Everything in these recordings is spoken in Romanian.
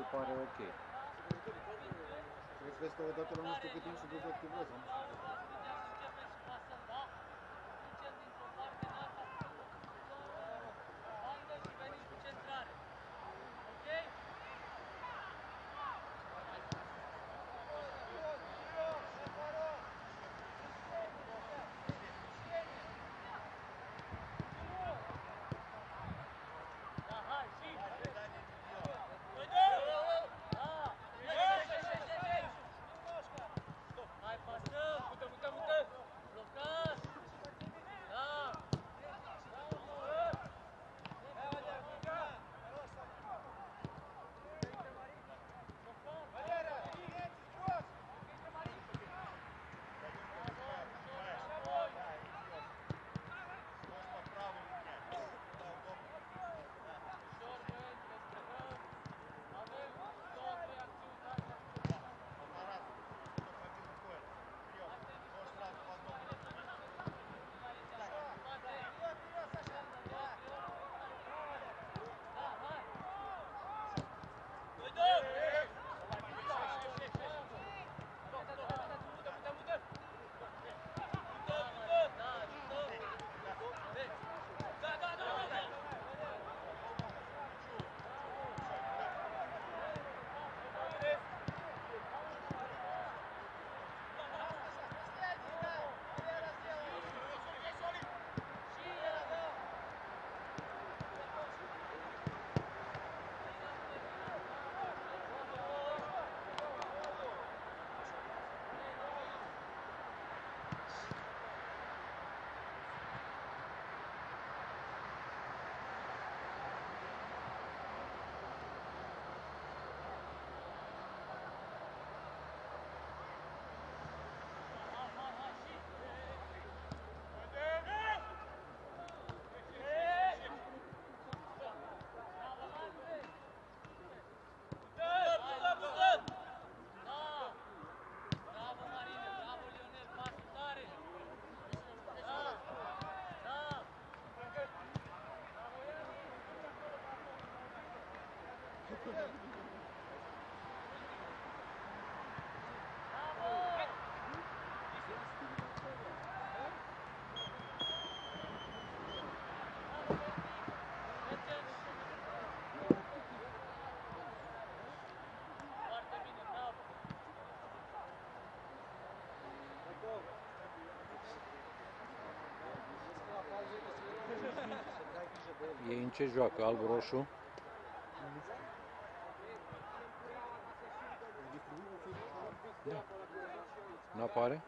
îi pare ok. Trebuie să vezi că odată la nu știu cât timp și dezactivează. nu Foarte bine, bravo! Ei în ce joacă? Alb-roșu? Da. Nu apare?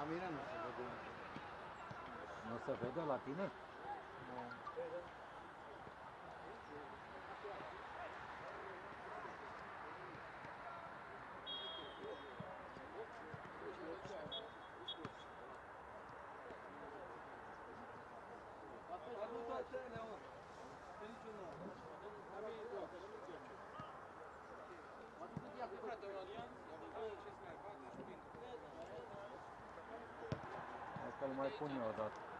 Amira nu se vede. Nu se vede la tine? Asta îl mai pun eu odată.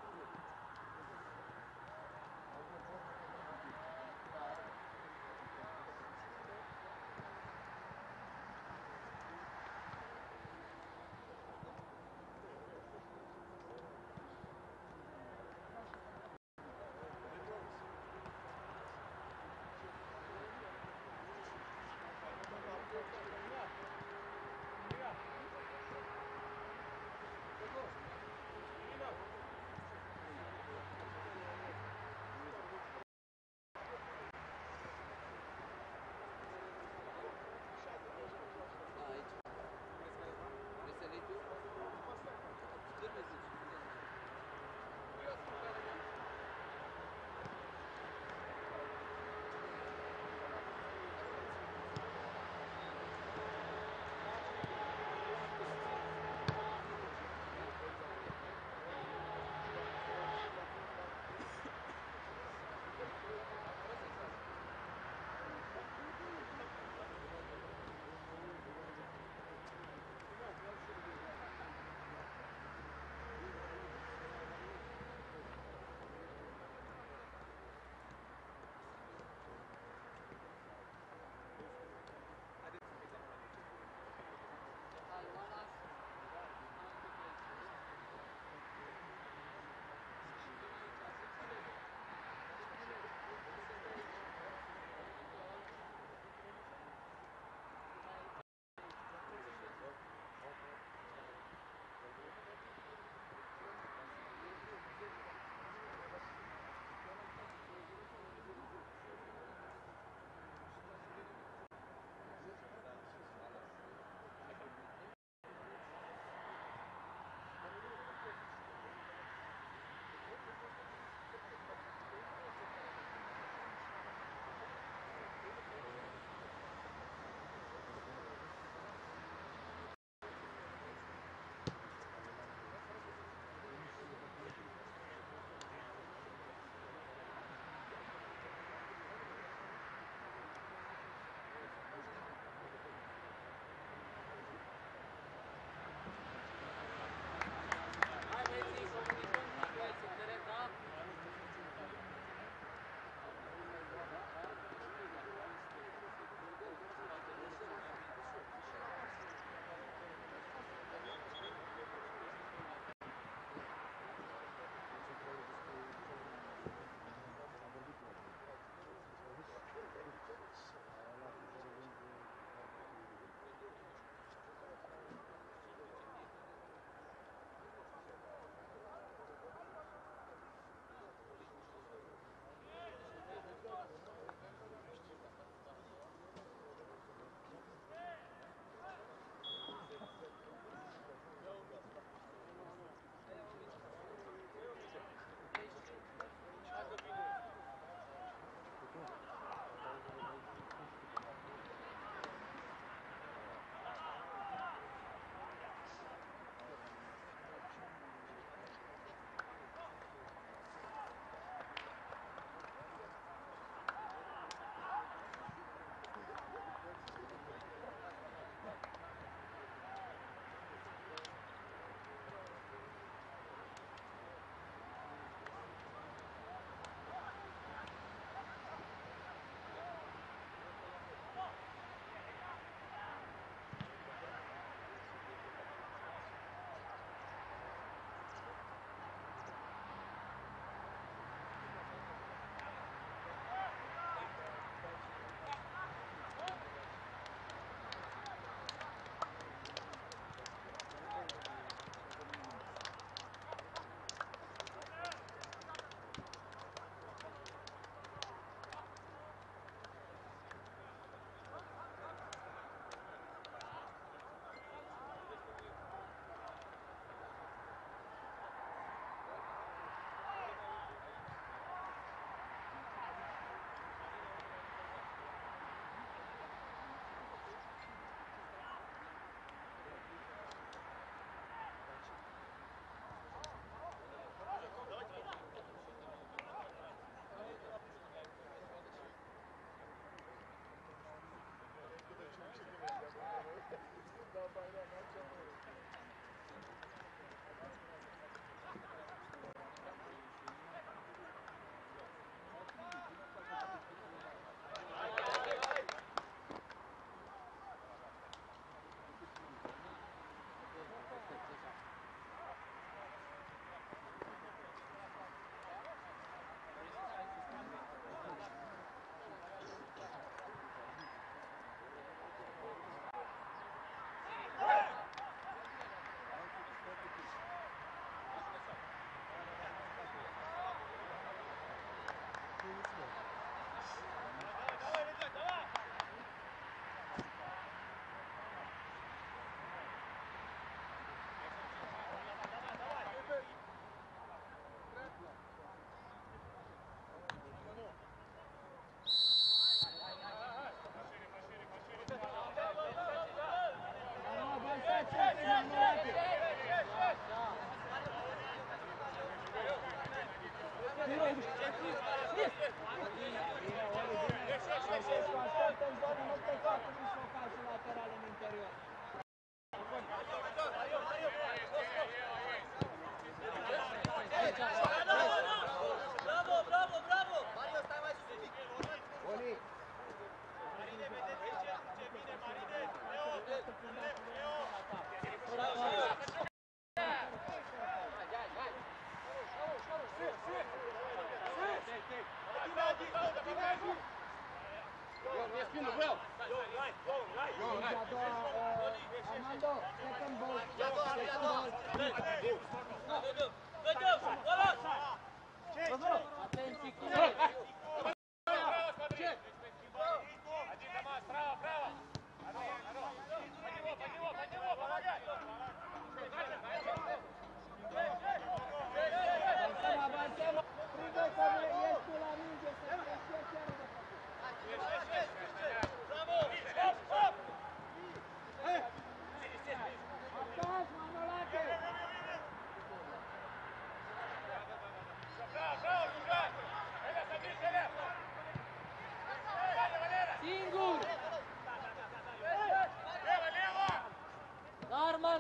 Constante în zonă, nu plecați nici locații laterale în interior.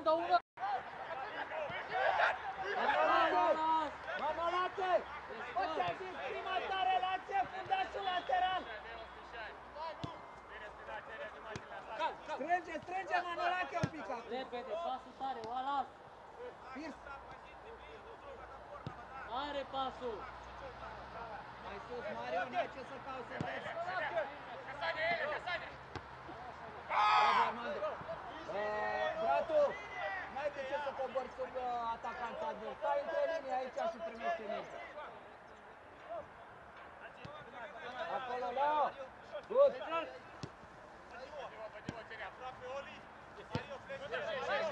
Da, Armando, unul! Manolache! Manolache! Bă, ți-am zis prima ta relație, fundașul lateral! Strânge, strânge Manolache un pic acum! Repede, pasul tare, Wallace! Pierce, Are pasul! mai sus, Mario, n-ai ce să cauți Поднимай, поднимай, Теря, правый Оли! Алио, флеш, флеш, флеш!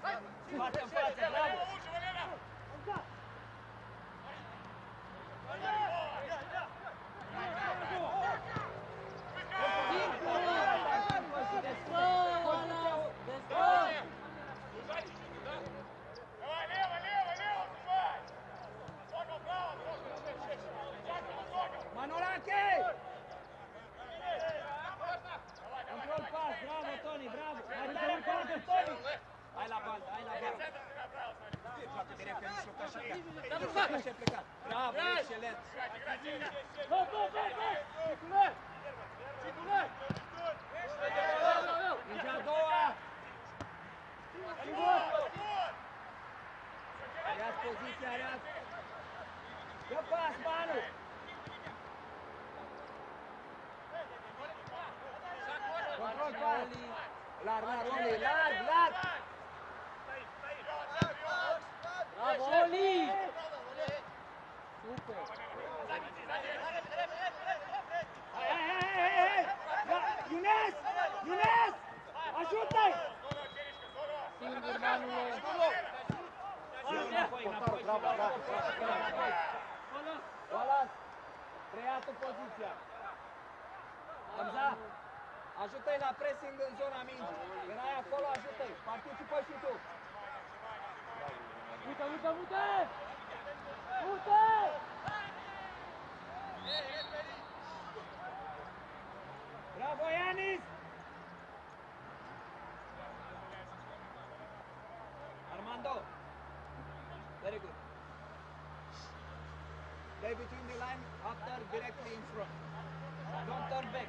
Флеш, флеш, флеш! Pressing în zona mingii. Erai acolo, ajută-i. Participă și tu. Uite, uite, uite! Uite! Bravo, Ianis! Armando. Very good. Stay between the line after directly in front. Don't turn back.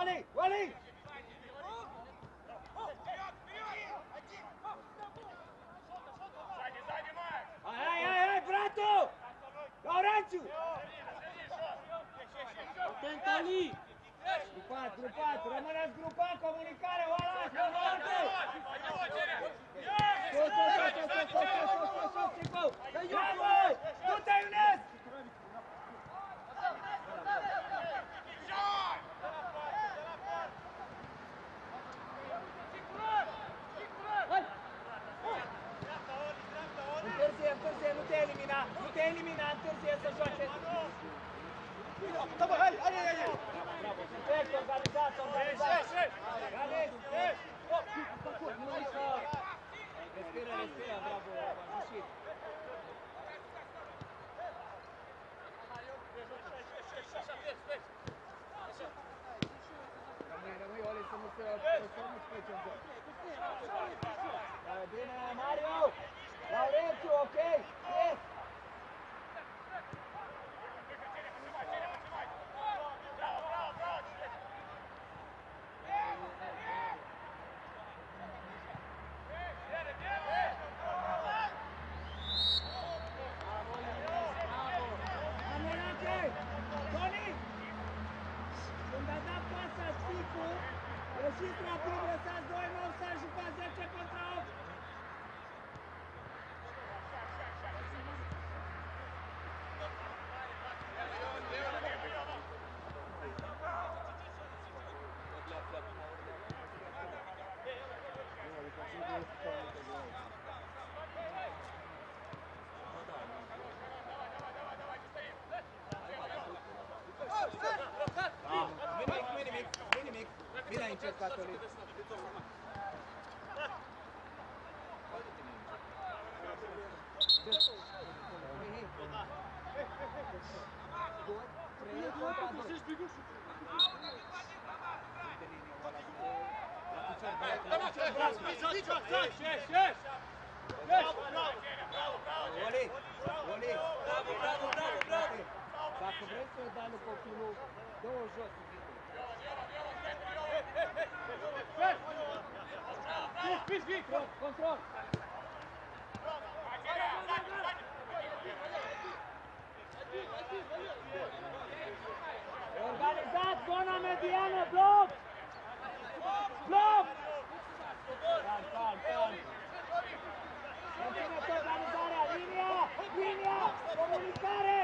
Allez, allez Laurențiu! Atent, Oli! Grupat, grupat, rămâneți grupat, comunicare, Wallace, comunicare! Sus, sus, sus, sus, sus, sus, sus, sus, sus, sus, Sicu! Bravo! Du-te, Iones! elimina, nu te elimina, întârzie să joace. Bravo, hai, hai, hai, hai. Bravo, perfect, organizat, organizat. Ganis, Respiră, respiră, bravo, am ieșit. Rămâi, rămâi, Oli, să nu se să nu plece în joc. Da, Bine, Mario! Laurențiu, ok? Yes! Amerace! Toni! Când a dat pasa Sticu, ieșiți rapid, lăsați 2 nou să jucați 10 contra 8. Nu nimic, nu nimic, nu nimic. Bine ai încercat, Oli. Oli, Oli, bravo, bravo, bravo, bravo. Dacă vreți să-i dai lui copilul, dă-o jos. Control, control. Organizat, zona mediană, bloc! Bloc! Calm, calm, calm. Mențineți organizarea, linia, linia, comunicare!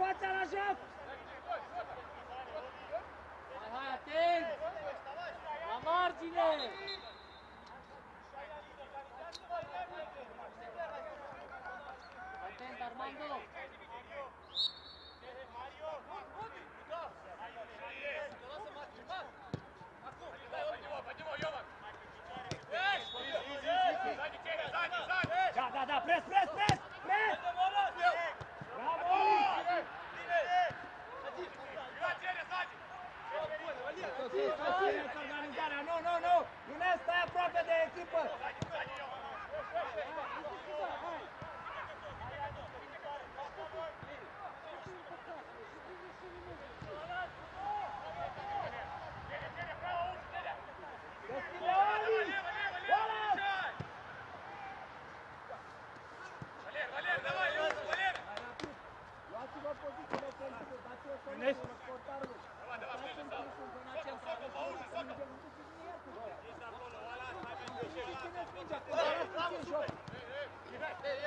Fața la joc. Hai, hai, atent! La margine!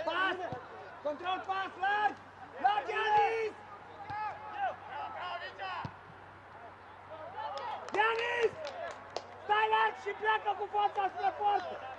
Pas! Control pas, larg! Larg, Ianis! Ianis! Stai larg și pleacă cu fața spre poartă!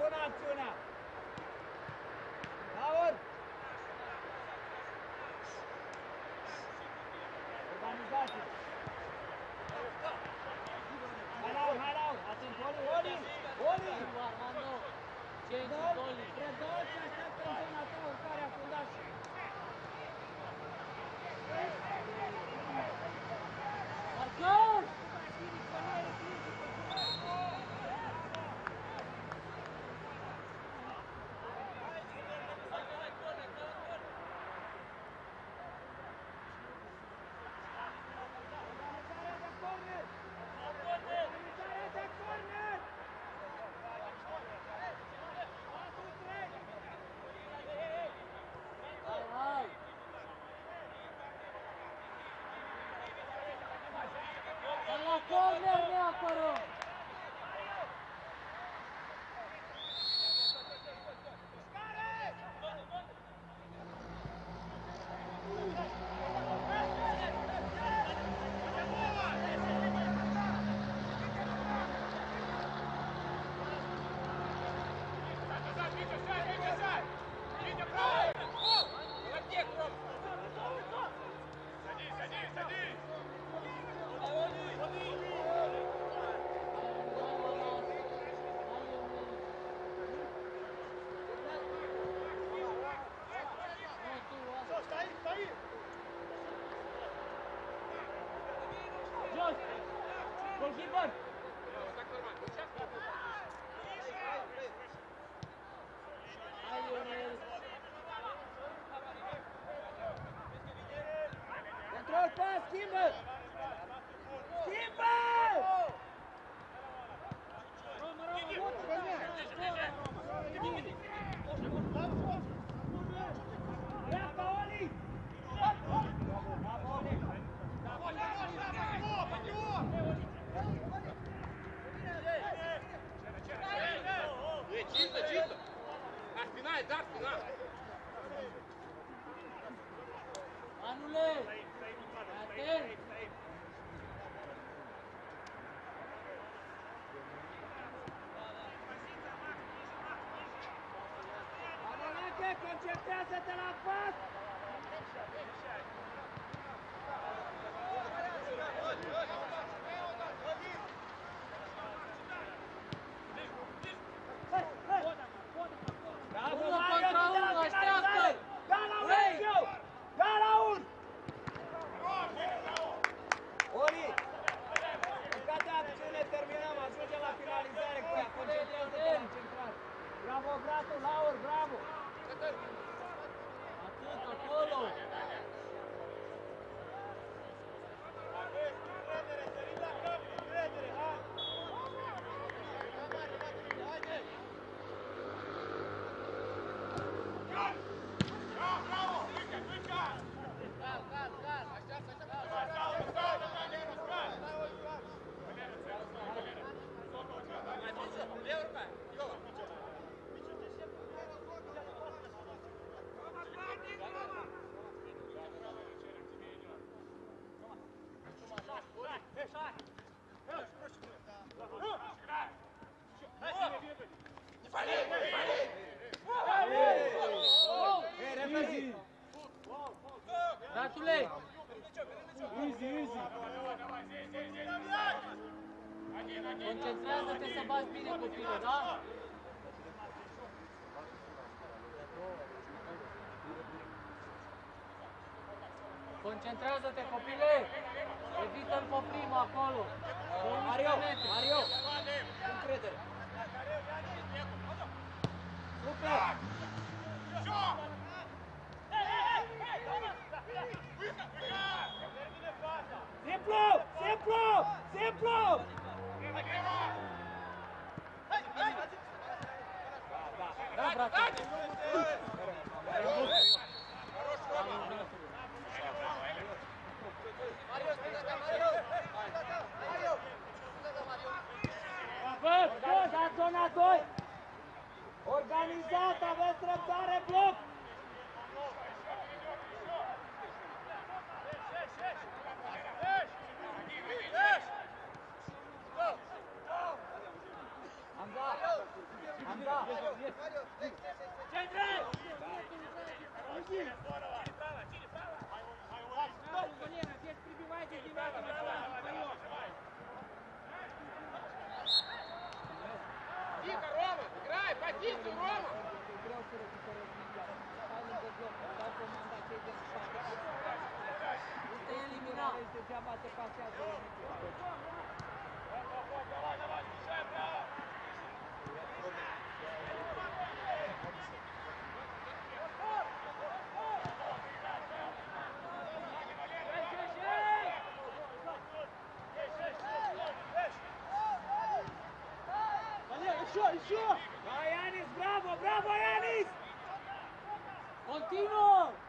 bună acțiunea! Laur! Organizație! Hai Laur, hai Laur! Atent, Oli, Oli! Oli! Armando! Ce-i Oli? Predați-o! Alla corner Neaparo! Control pass, schimbă! Concentrează-te la pas! Hai, hai, hai! Concentrează-te, copile! Evită-l pe primul acolo! Mario! Mario! Încredere! Super! Yanis! ¡Bravo, bravo, Yanis! ¡Continuo!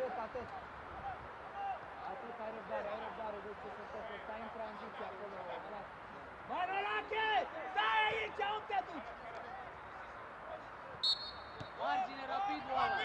atât, atât. Atât, ai răbdare, ai răbdare, vezi ce se întâmplă, stai în tranziție acolo, lasă. Manolache, stai aici, unde te duci? Margine rapid, Oana.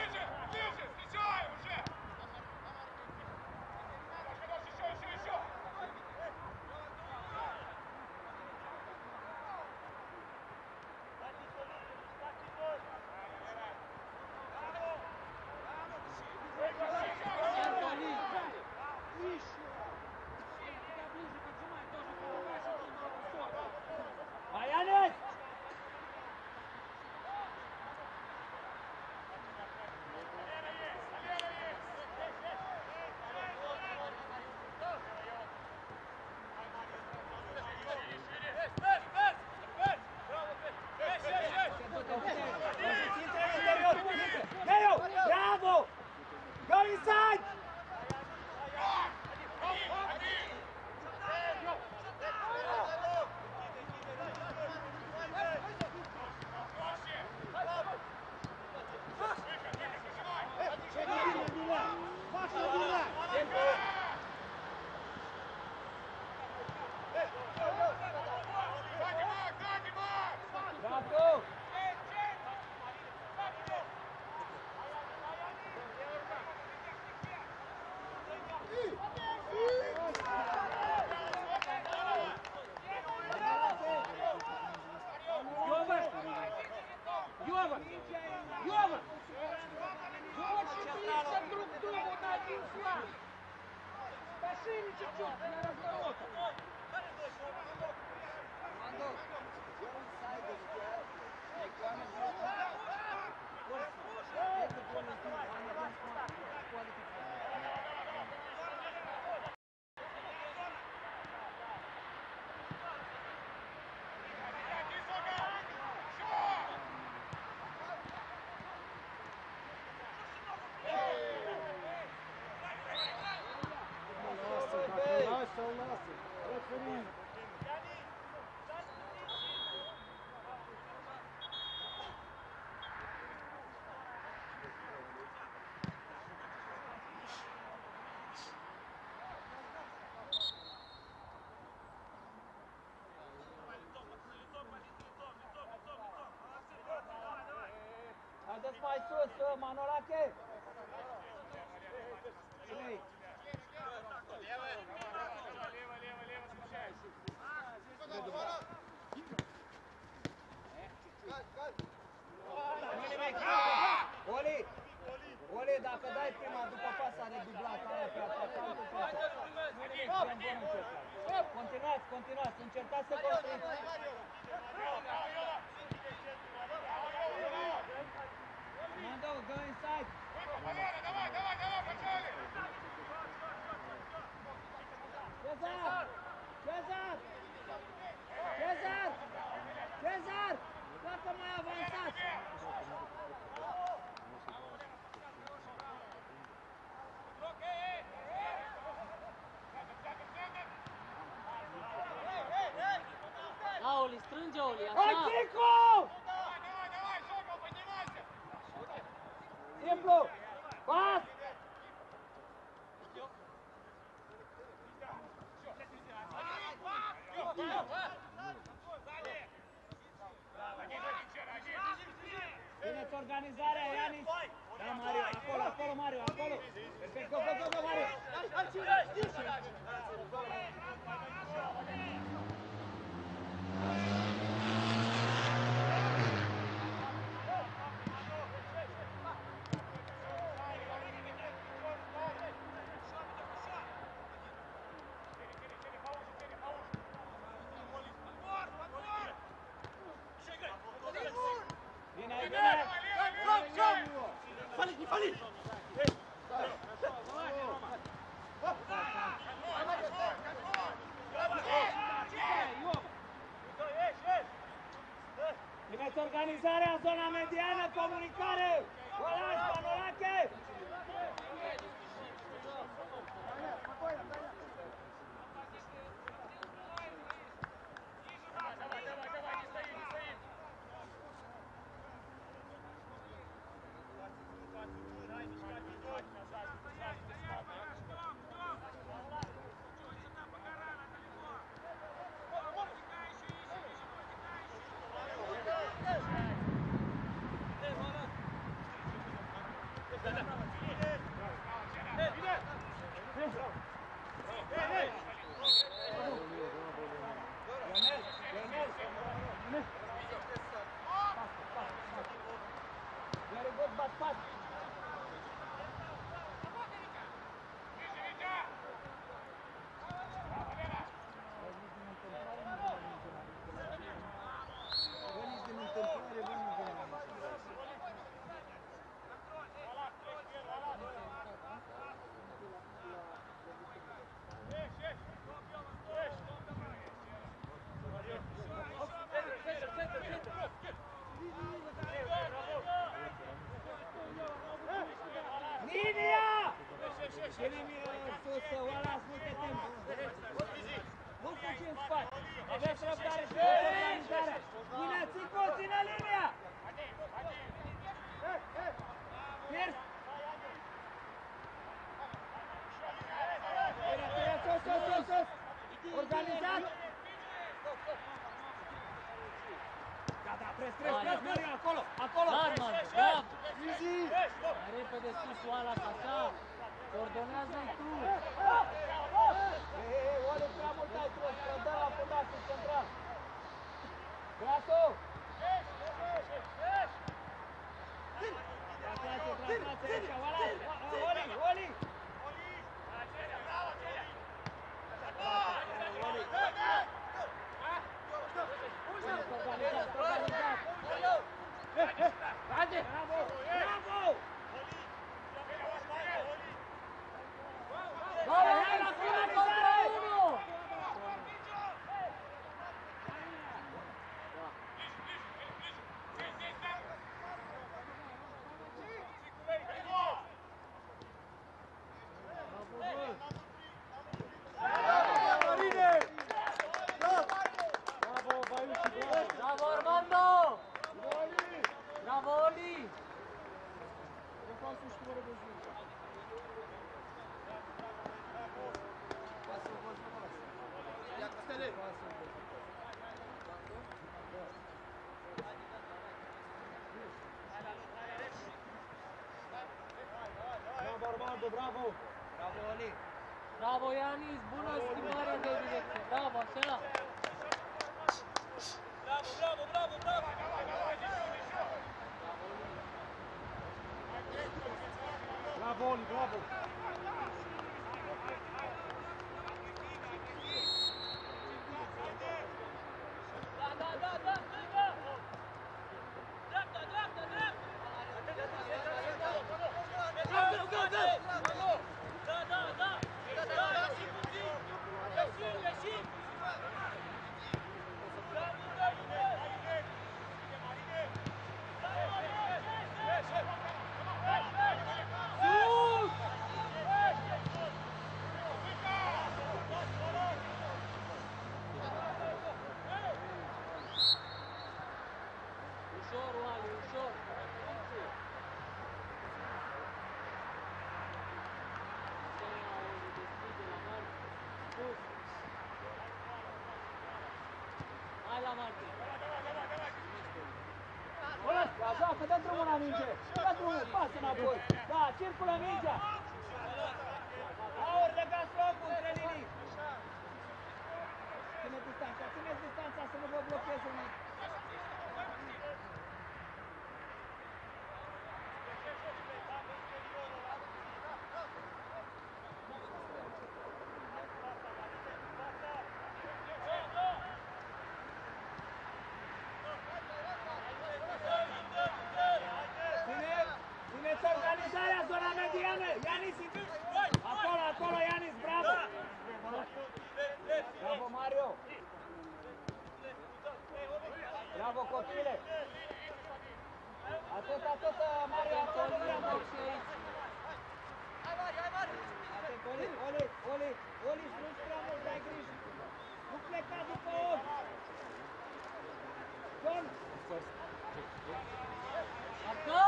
Haideți mai sus, Manolache! Oli! Oli, dacă dai prima după pasa de dublat aia pe atacantul pe Continuați, continuați, încercați să construiți. Mando, go inside. Cezar! Cezar! Cezar! Cezar! Poate mai avansat! Da, Oli, strânge Oli, Hai, așa. Chico! Simplu! Pas! Țineți organizarea, Ianis! Da, Mario, acolo, acolo, Mario, acolo! Perfect, go, go, go, go, Mario! Bine, Primeți organizarea, zona mediană, comunicare! No, no, no. Linia sus, Wallace, multe timp. Nu fugi în spate. Aveți răbdare și aveți organizarea. Ține, Țicu, ține linia! Pierce! Bine, bine, sus, sus, sus, sus! Organizat! Da, da, pres, pres, pres, Mario, acolo, acolo! Dar, man, da. Mai repede sus, Wallace, așa. Coordonează-i tu. Ei, ei, Oli, prea mult ai tros, dă la fundașul central. Grasu! Traslație, traslație aici, Wallace, Oli, Oli! Bine, organizat, organizat! Bravo! Bravo! Bravo, Hai la Oli, una finalizare! contra unu. Armando, bravo! Bravo, Oli! Bravo, Ianis, bună schimbare de direcție. Bravo, așa. Bravo, bravo, bravo, bravo! Bravo, Oli, bravo! Da, da, da, da, stânga! Dreapta, dreapta, dreapta! Da, da, da! Da, ieși puțin! Ieși, ieși! Bravo, David! Sus! Ușor, Oali, ușor. Stânga, Oli, deschide la Martin. Sus. Hai la Martin. Ăsta, joacă, dă drumul la minge! Dă drumul, pasă înapoi! Da, circulă mingea! Aur, legați locul între linii! Ține distanța, țineți distanța să nu vă blocheze unul. Ține, țineți organizarea, zona mediană! Ianis, acolo, acolo, Ianis, bravo! Bravo, Mario! Bravo, copile! Atât, atât, Mario, acolo, bravo! Atât, Oli, Oli, Oli, Oli, strângi prea mult, ai grijă! Nu pleca după om! John! Marcos!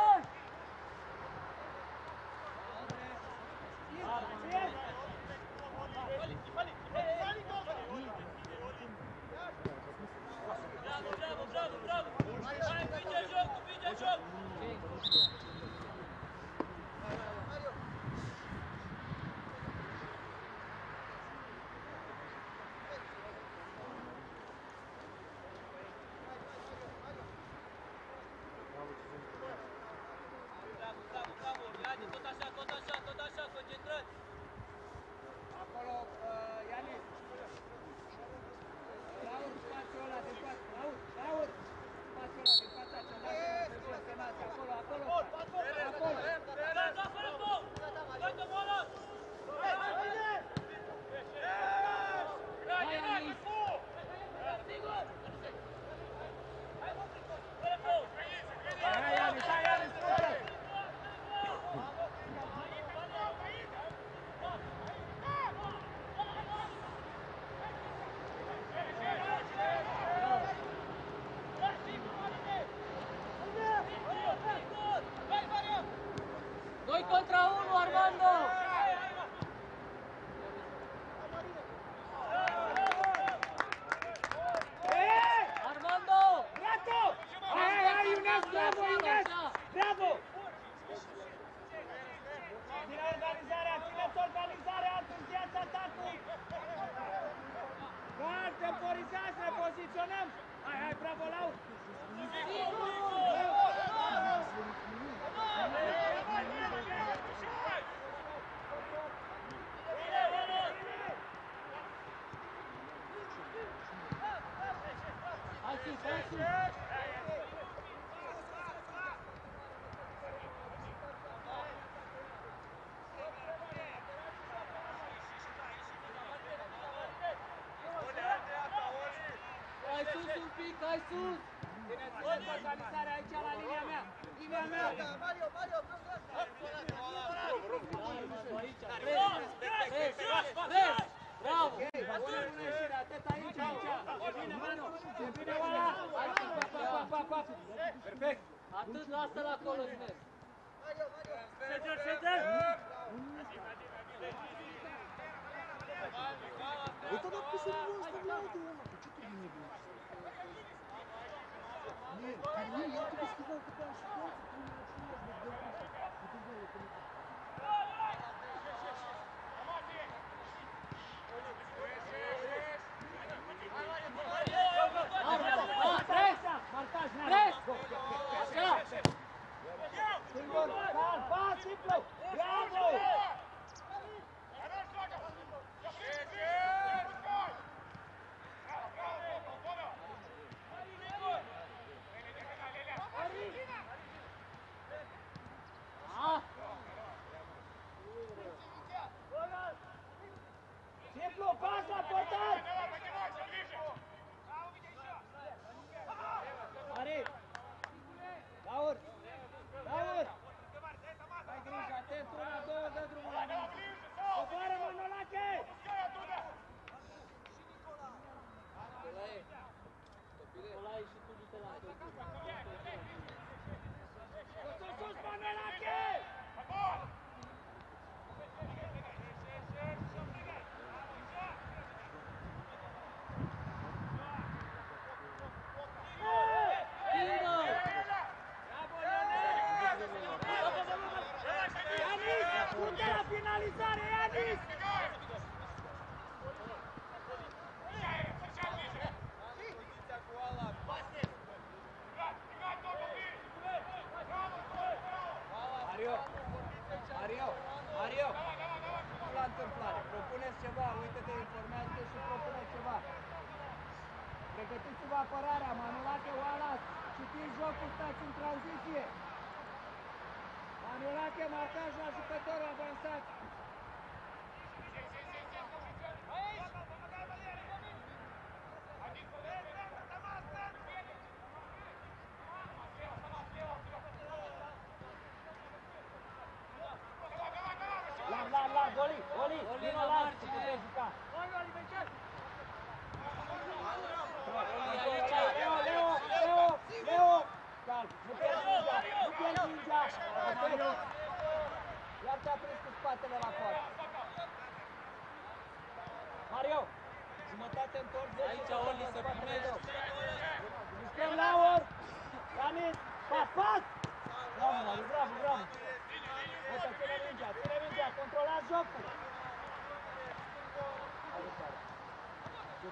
Sus un pic, hai sus! Țineți organizarea aici, la linia mea! Linia mea! Aici, pres, pres, pres! Bravo! Ei, bună bună ieșire, atât aici, aici! E bine, Manu! E bine, ăla! Hai, pap, pap, pap, pap, pap! Perfect! Atât, lasă-l acolo, Ines! Uite, dar pus în asta, Vladu, ăla, cu ce tu bine bine? Не, Нет, я тебе сказал, куда ошибаться. Goli, Goli, vino la, tu puteți juca. Leo, Leo, Leo, Leo, calm, nu pierzi mingea, nu pierzi mingea. Ok? Iar te-a prins cu spatele la poartă. Mario, jumătate întors, 10 Aici secunde Oli în să spatele primești. tău. Mișcăm la or, Ianis, pas, pas! Bravo, Mario, bravo, bravo. Uite, ține mingea, ține mingea, controlați jocul. Hai, Richard.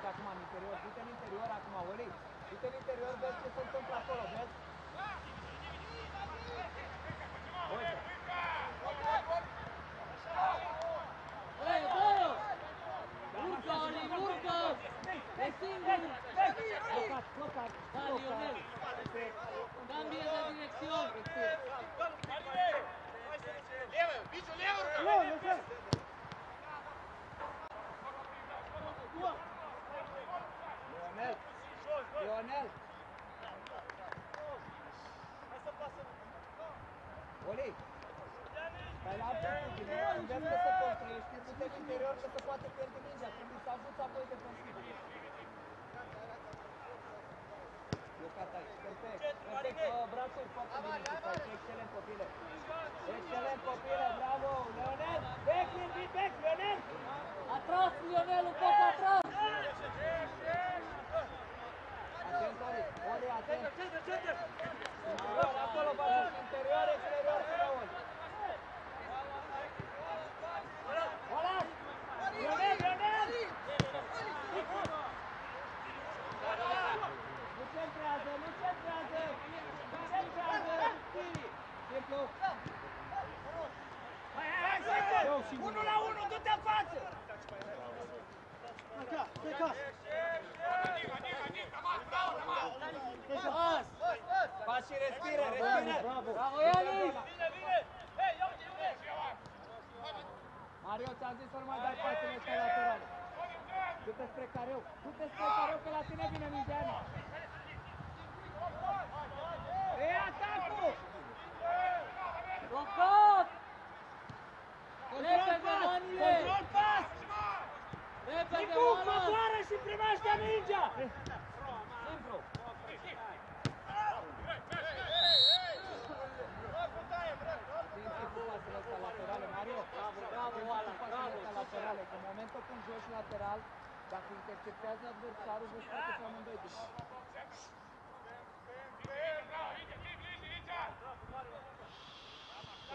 Du-te acum în interior, du-te în interior acum, Oli. Du-te în interior, vezi ce se întâmplă acolo, vezi? Uite. Leo, Leo! Urcă, Oli, urcă! E singur! Blocat, blocat, Da, Lionel! Cambie de dirección! Leo, Leo, Lionel, Lionel. Oli, stai la altitudine, înveți că să construiești, du-te în interior că se poate pierde mingea, trebuie să ajuți apoi defensiv. Blocat aici, perfect, perfect, bă, brațuri foarte bine, jucat, excelent copile. Excelent copile, bravo, Leonel, back, Lil, back, Leonel. Atrás, Lionel, un poco atrás! Atent, Oli, Oli, atent. Interior, acolo, vamos, interior, exterior, până Oli. Olaș! Lionel, Lionel! Nu centrează, nu centrează! Nu centrează! Simplu! Hai, hai, hai, simplu! Unu la unu, du-te în față! Pleca, pleca. Pas! Pas și respiră, respiră! Bravo. Bravo, Ianis! Mario, ți-am zis să nu mai dai pasele astea laterale. Du-te spre careu, du-te spre careu că la tine vine Mingeanu. E atacul! Blocat! Control Repede, pas! Danile! Control pas! Repede, Nicu, Wallace! coboară și primește mingea! Simplu. Simți cu pasele astea laterale, Mario. Bravo, bravo, Wallace, Pasele bravo! astea laterale, că în momentul când joci lateral, dacă interceptează adversarul, vă poate fi amândoi.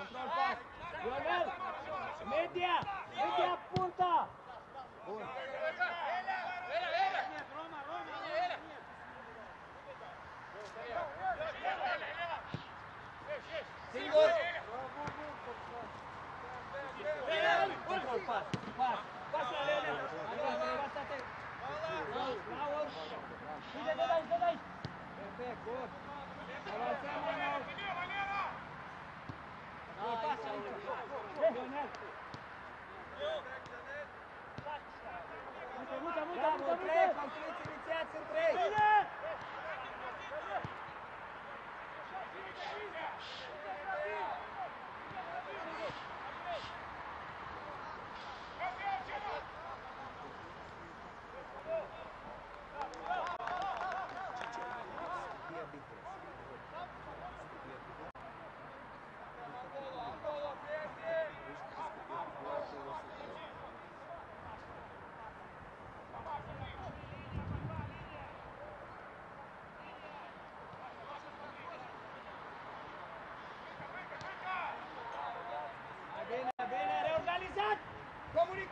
Control pas! Lionel! Media! Media punta! Bun. Singur! Control pas! Pas! Pas la Lionel! Adică, pasate! Laur! Uite, de aici, de aici! Perfect, bun! Avansăm mai Mută, mută, mută, mută! Trei, Pancuriț, inițiați, sunt trei! Bine!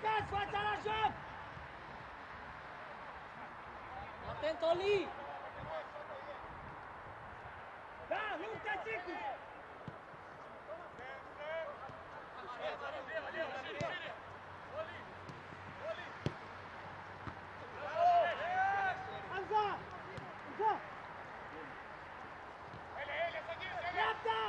Luați fața la joc! Atent, Oli! Da, luptă, Țicu! Hamza! Hamza! Dreapta!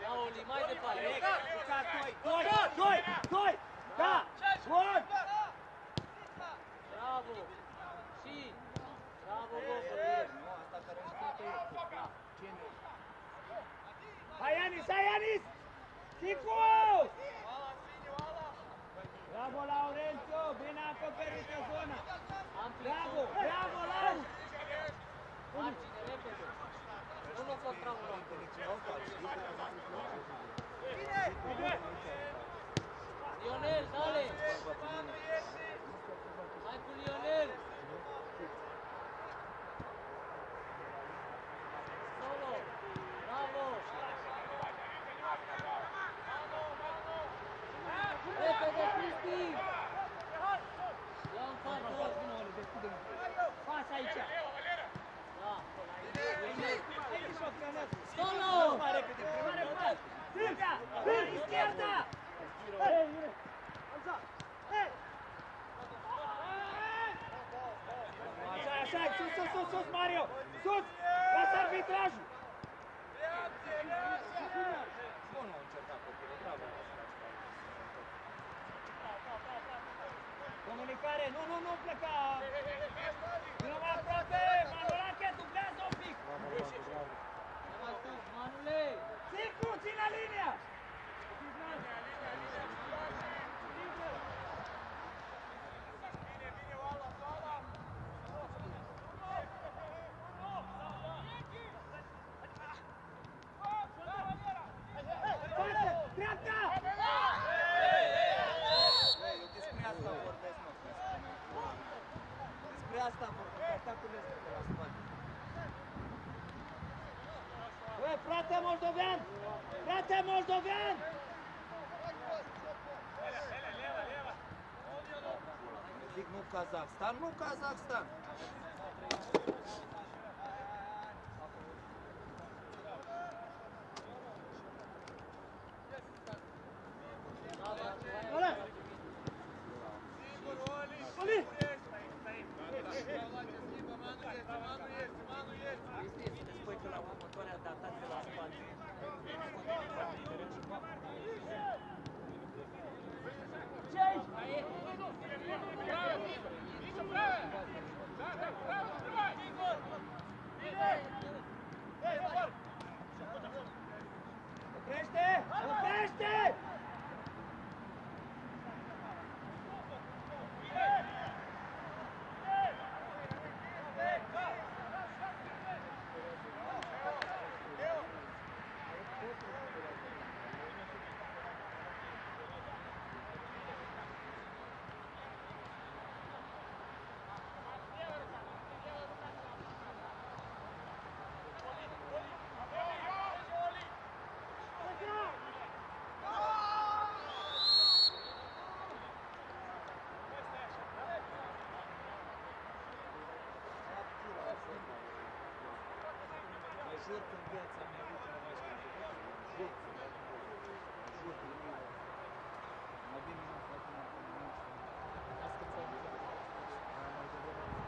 Da, Oli, mai departe! Doi, doi, doi, doi! Da! Bun! Bravo! Și! Bravo, Gogo! Hai, Ianis, hai, Ianis! Țicu! Bravo, Laurențiu! Bine acoperită zona! Bravo, bravo, Lau! Margine, repede! Unul contra unul! Lionel, dale! Hai cu Lionel! Solo! Bravo! Repede, Cristi! Ia în față! Pas aici! Da! Hai, mijloc, Ionel! Solo! Mai repede, primare pas! Stânga! Stânga! Izquierda! Hamza! Hey! Așa, așa, sus, sus, sus, sus, Mario! Sus! Lasă arbitrajul! Bun, au încercat copilul, bravo! Comunicare, nu, nu, nu pleca! Vino mai aproape! Manolache, dublează un pic! Mai sus, Manule! Țicu, ține linia! Față, dreapta! Eu despre asta vorbesc, mă, Despre asta vorbesc, atacurile astea de la spate. Bă, frate moldovean! Frate moldovean! Zic nu Kazakhstan, nu Kazakhstan! Ole! Oli! Cristi, să spui că la următoarea datație la spate. Oprește! Oprește! Mă jur că în viața mea ultima mea Jur. Jur. Mai bine nu fac un antrenament. Asta ți-am zis. Mai devreme.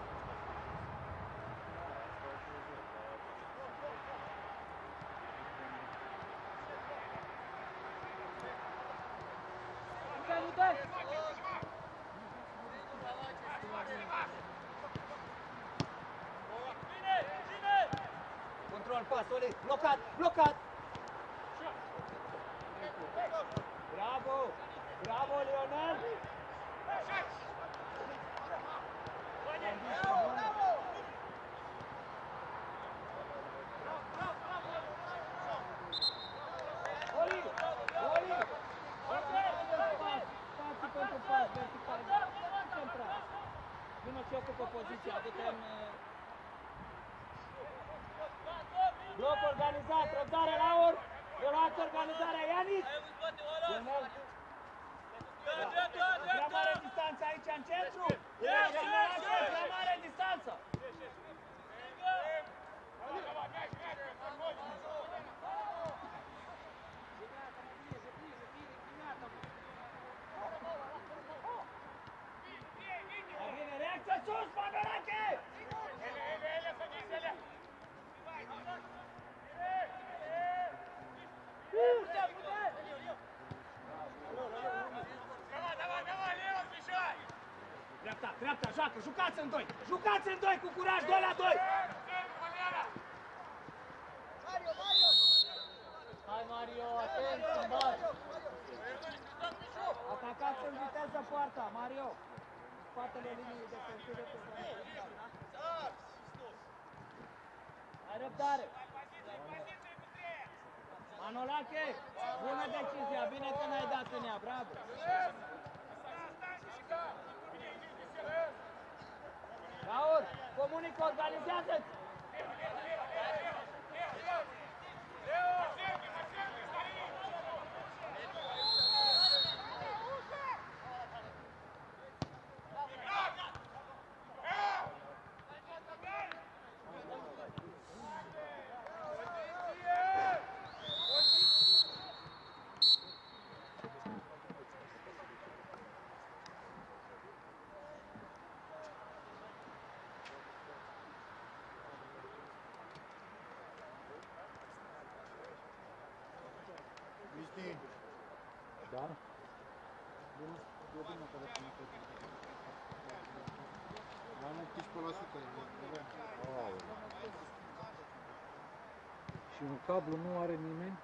Control, pas, Oli, blocat, blocat! Bravo! Bravo, Lionel! Organizarea, Ianis! Gol! Gol, gol, gol! Prea mare distanță aici în centru! Organizat! atacă! Jucați în doi! Jucați în doi cu curaj, 2 la 2! Hai Mario, atent, să bat. Atacați în viteză poarta, Mario! Spatele liniei defensive pentru Hai răbdare. Manolache, bună decizia, bine că n-ai dat în ea, bravo! Raul, comunică, organizează-ți! Cristi, Da? bun, eu bine că le-am Mai mult 18%. avem. Aoleu. Și un cablu nu are nimeni?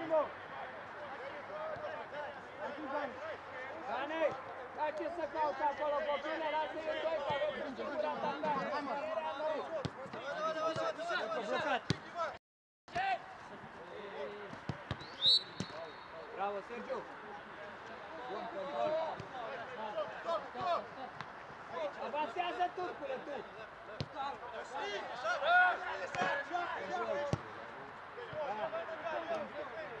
Martino! Dane, hai ce să cauți acolo, copile, lasă-i doi, că aveți în gura ta, da, blocat. Bravo, Sergiu! Bun control! Avansează turcule, tu! Așa, așa, așa!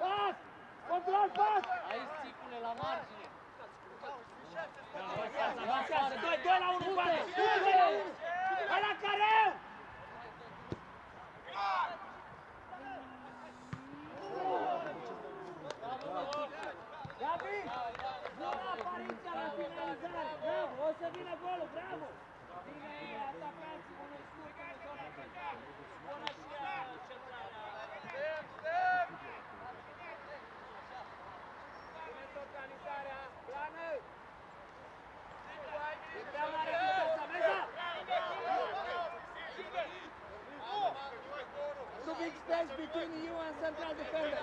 Pas! Control, pas! Aici țicule la margine. Avansează, avansează! 2, 2 la 1, poate! 2 la 1! Hai la careu! Gabi! Bună apariția la finalizare! Bravo! O să vină golul! Bravo! Bine, atacați! Bună scurtă în zona centrală! Bună și ea, centrală! Puneți organizarea! Plană! Intrăm la rezistență! Meza! Too big space between you and central defender.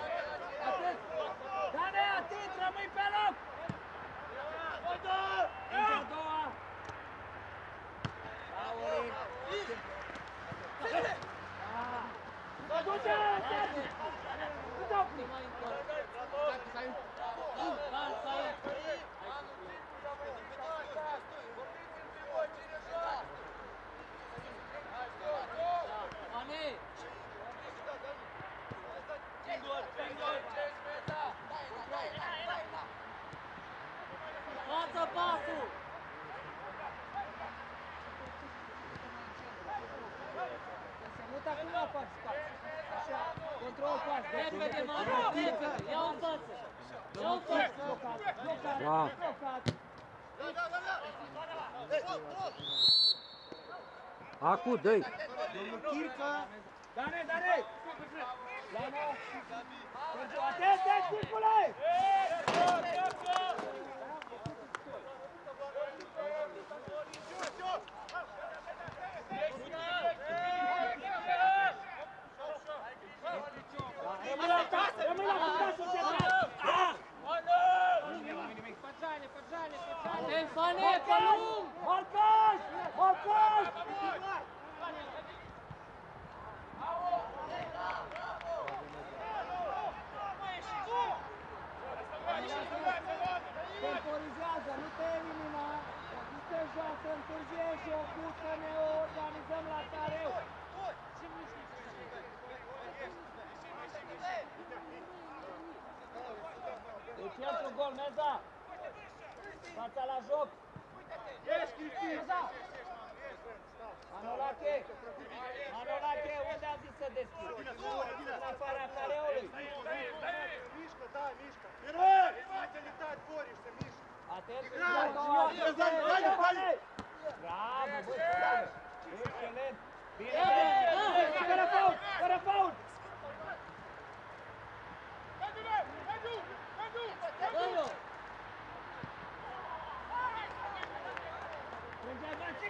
Atât! Dane, atât! Rămâi pe loc! Mingea a doua! Bravo, Rick! Ah. Du-te, Sergiu! Du-te! Mai încolo. Calța aici. Mane. Față pasul. Se mută acum la fac spațiu. Așa, control pas. Repede, Manu, repede. Ia în față. Ia în față. Blocat, blocat, Da. blocat. Acu, dă-i! Domnul Chirca, Dane, Dane! Lana! Sergiu, atenție, circule! Rămâi la pas, rămâi la fundașul central! Ah! Fane, Fane, pe lung. Marcaj! Marcaj! Temporizează, nu te elimina, Nejo, să încurge Ejo, cu să ne organizăm la tareu. Deci el cu gol, Meza! Fața la joc! Ești, Cristi! Manolache! Manolache, unde a zis să deschizi? În afara careului! Mișcă, da, mișcă! Eroi! Fatalitate, Boris, Atenție! Bravo! Excelent! Bine! Fără faul! Fără faul! Brângea, ce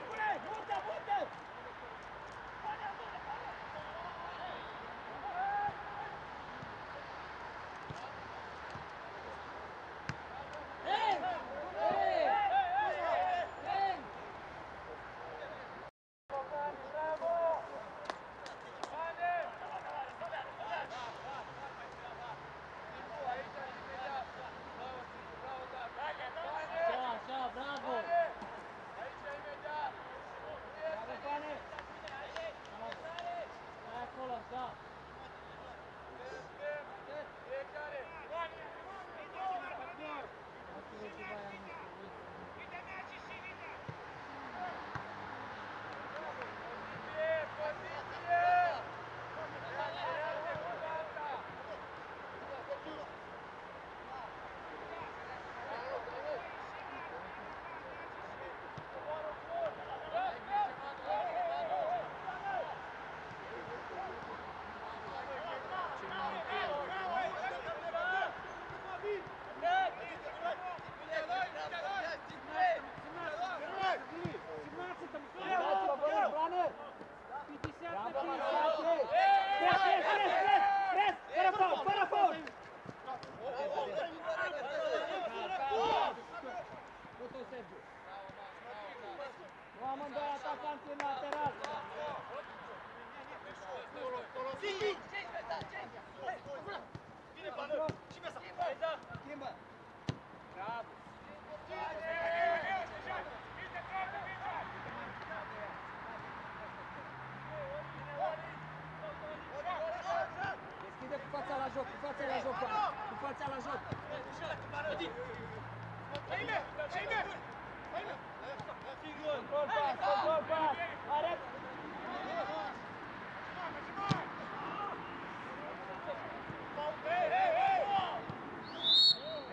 la joc, cu fața la joc, Oana. cu fața la joc. Control pas, control pas. Arăt.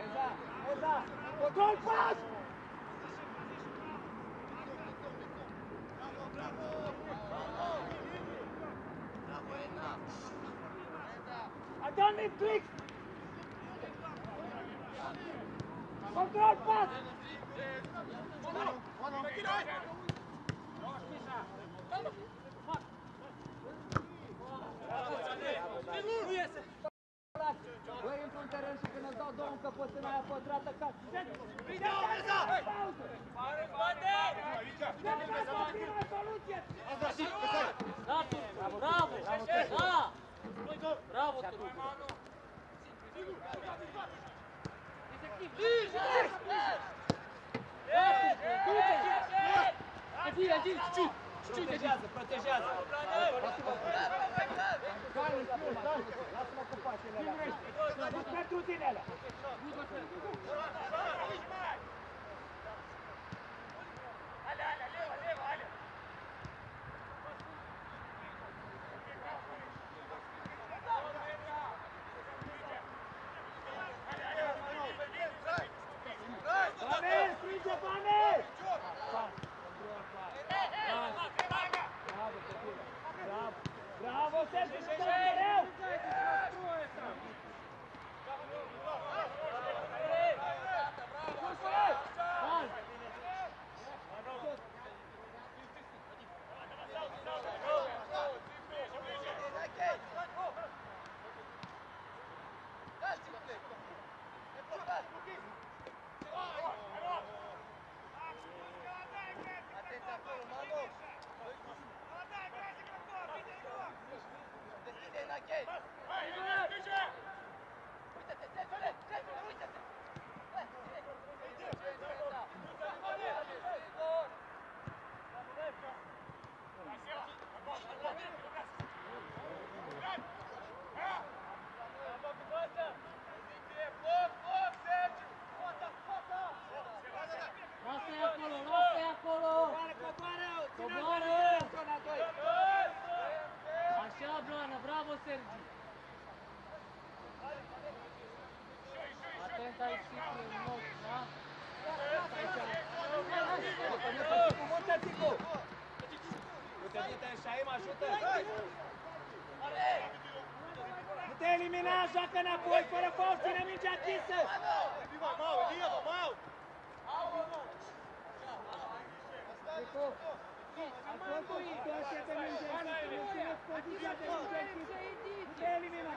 Eza, Eza, control pas. Matrix! Come on. Elimina, joacă înapoi, fără fault, ține mingea închisă! Nu te elimina!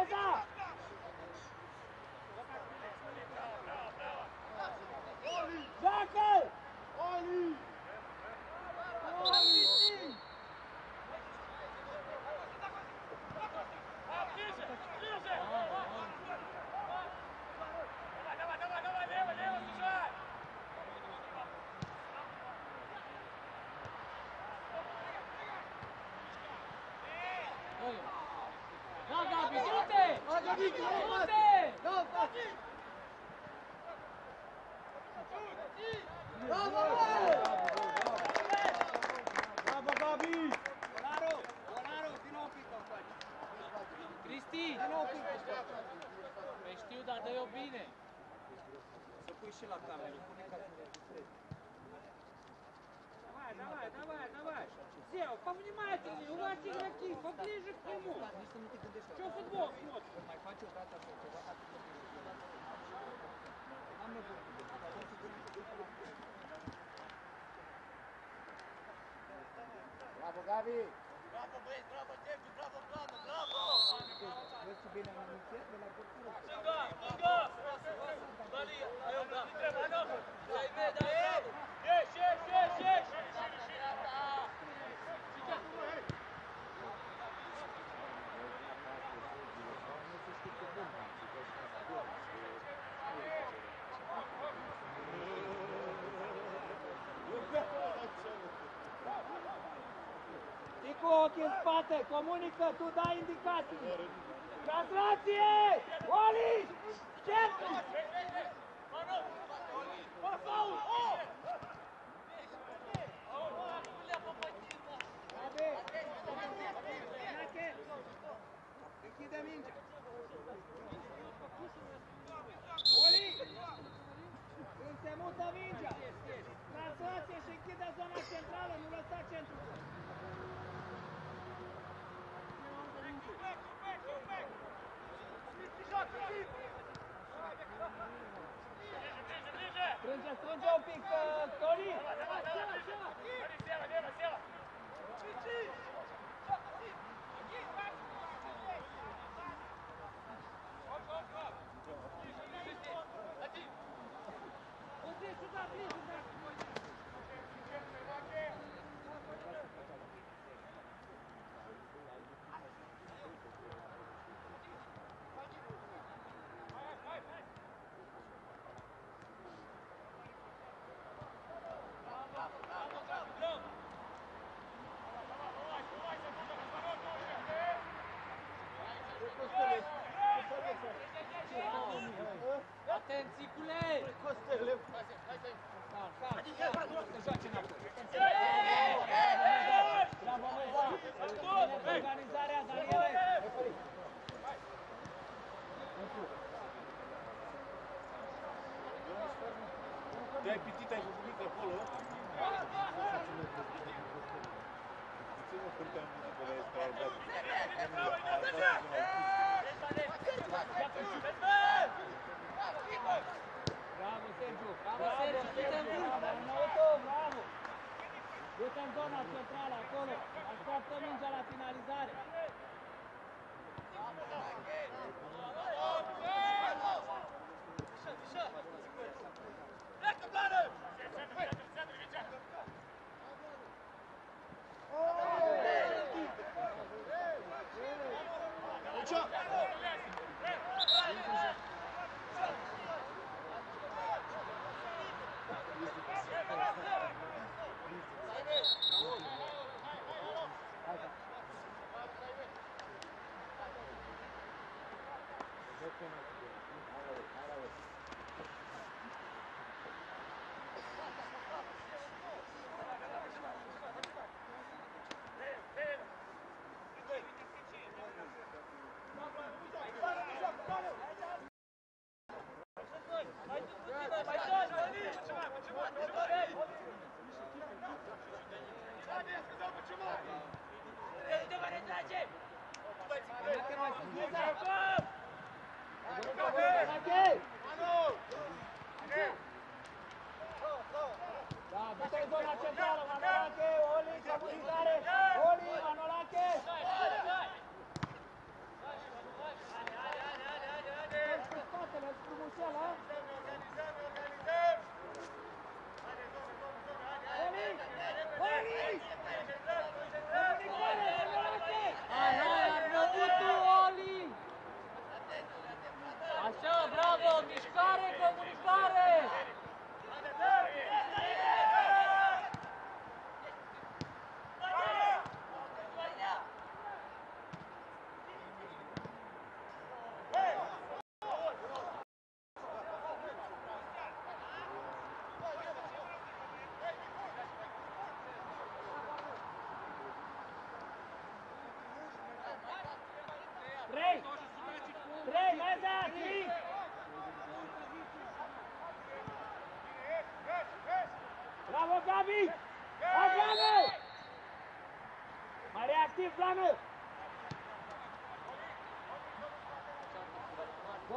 Eza! Joacă! Oli! Oli! Da, Gabi, du-te! Du-te! Bravo, Bravo, Gabi! Bravo, băieți, bravo, Sergiu, bravo, Blană, bravo! Vezi ce bine am inițiat de la portură? Stânga, stânga! Maria, eu, da! Dai, vei, dai, bravo! Ieși, cu ochii în spate, comunică, tu dai indicații. Translație! Oli! Centru! Închide mingea. Oli! Când se mută mingea, translație și închide zona centrală, nu lăsa centru. Strânge, strânge un pic, uh, Toni! Atenție, cule! Bravo, Meza! Organizarea, Daniele! Te-ai pitit, ai făcut mic acolo? Ține-mă cum te-am văzut pe la estradat. Bravo, Sergiu! Bravo, Sergiu, du-te în vârf! Bravo, Arnautu, bravo! Du-te în zona centrală, acolo! Așteaptă mingea la finalizare! Dacă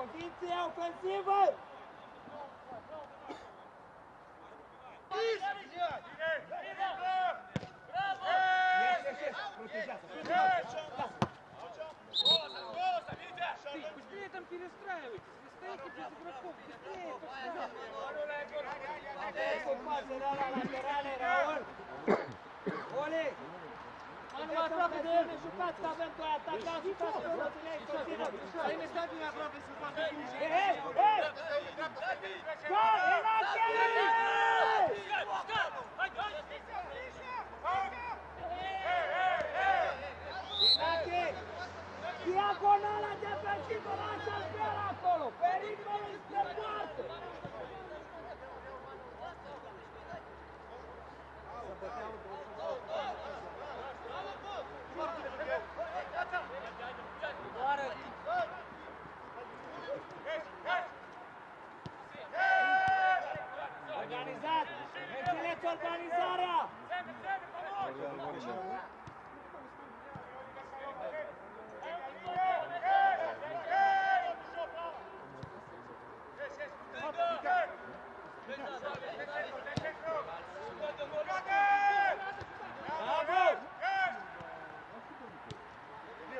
Poziție ofensivă! Yes, yes, yes! Protejează, protejează! Ты, быстрее там перестраивайтесь. Вы стоите без игроков. Быстрее, пожалуйста. Cu Acum aproape de el, jucați că avem doi atacați, jucați pe roțile ei, continuă. Hai ne stați mai aproape să facă grijă. Hei, hei! Gol, Enacheli! Enache! Diagonala defensivă, lasă-l pe el acolo! Pericolul spre poartă! Să băteau organizarea!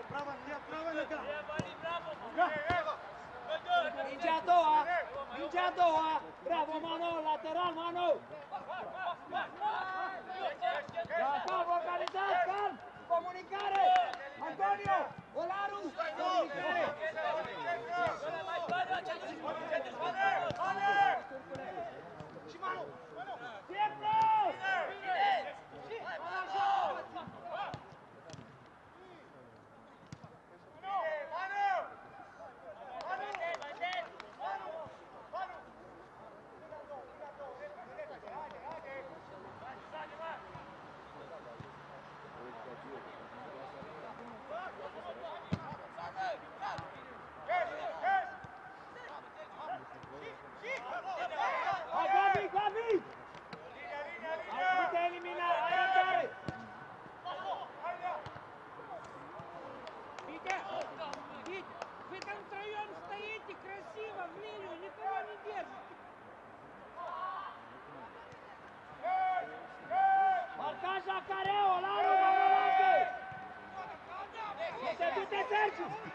Bravo, bravo, bravo, bravo. Mingea a doua. Mingea a doua! Bravo, Manu! Lateral, Manu! Da, calm, organizat, calm! Comunicare! Antonio! Olaru! Comunicare! Tiempo!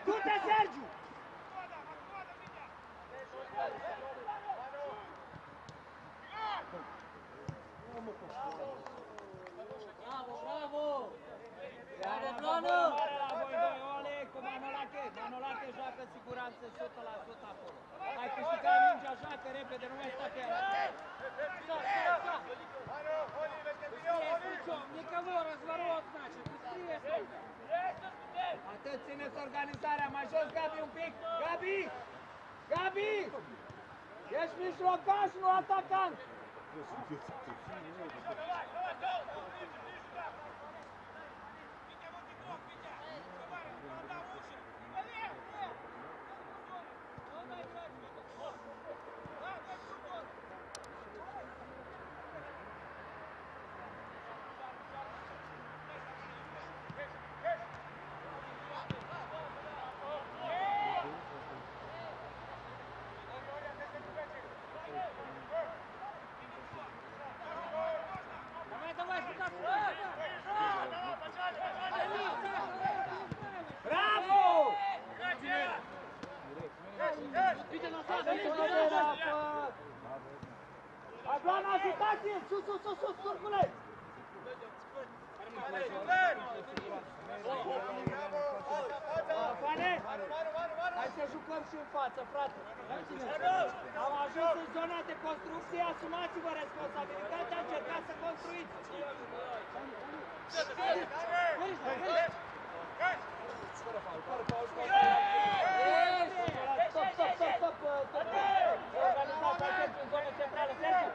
Du-te, Sergiu! Du-te, Sergiu! bravo, bravo! Bravo, Blanu! Mare la voi doi, ole, cu Manolache! Manolache joacă siguranță 100% acolo. Ai câștigat mingea, joacă repede, nu mai sta pe ea. Atât țineți organizarea, mai jos Gabi un pic! Gabi! Gabi! Ești mijlocaș, nu atacant! Bravo! Adrian, ajutați-l! Sus, sus, sus, sus, turculeți! Fane! Hai să jucăm și în față, frate! Am ajuns în zona de construcție, asumați-vă responsabilitatea, încercați să construiți! Stop, stop, stop, stop! Organizați aici în zonă centrală, Sergiu!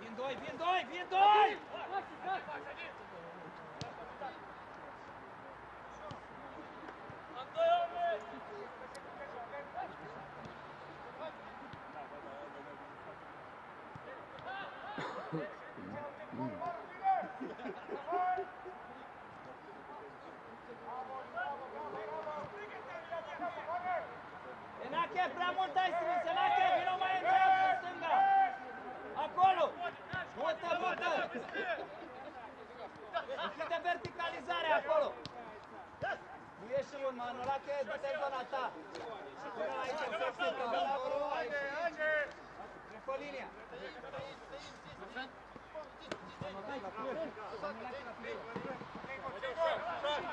Vin doi, vin doi, vin doi! Enache, prea mult ai strâns, Enache, vino mai în dreapta, în stânga! Acolo! Mută, mută! Închide verticalizarea acolo! Nu ieși un Manolache, du-te în zona ta! Până la intersecție, până la acolo, ai Pe linia!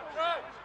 mută,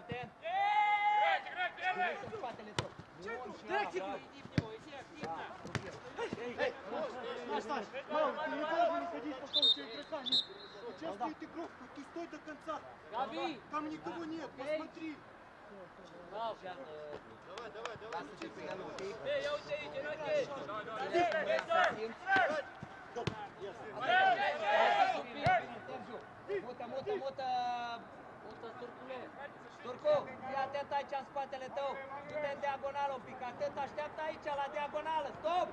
Грати. Грати, грати, грати. Спати літо. Тактику. Іди в нього, іди активно. Саш, Саш, мам, ты не должен уходить по станции игрока. Участвует игровку, ты стой до конца. Дави. Там никого нет, посмотри. Давай, давай, давай. Эй, я у тебя иди, надеюсь. Давай, давай. Давай, давай. Diagonală un pic, atât, așteaptă aici, la diagonală, stop!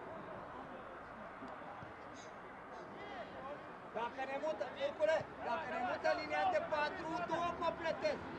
Dacă ne mută, Turcule, dacă ne mută linia de patru, două completez. Hai!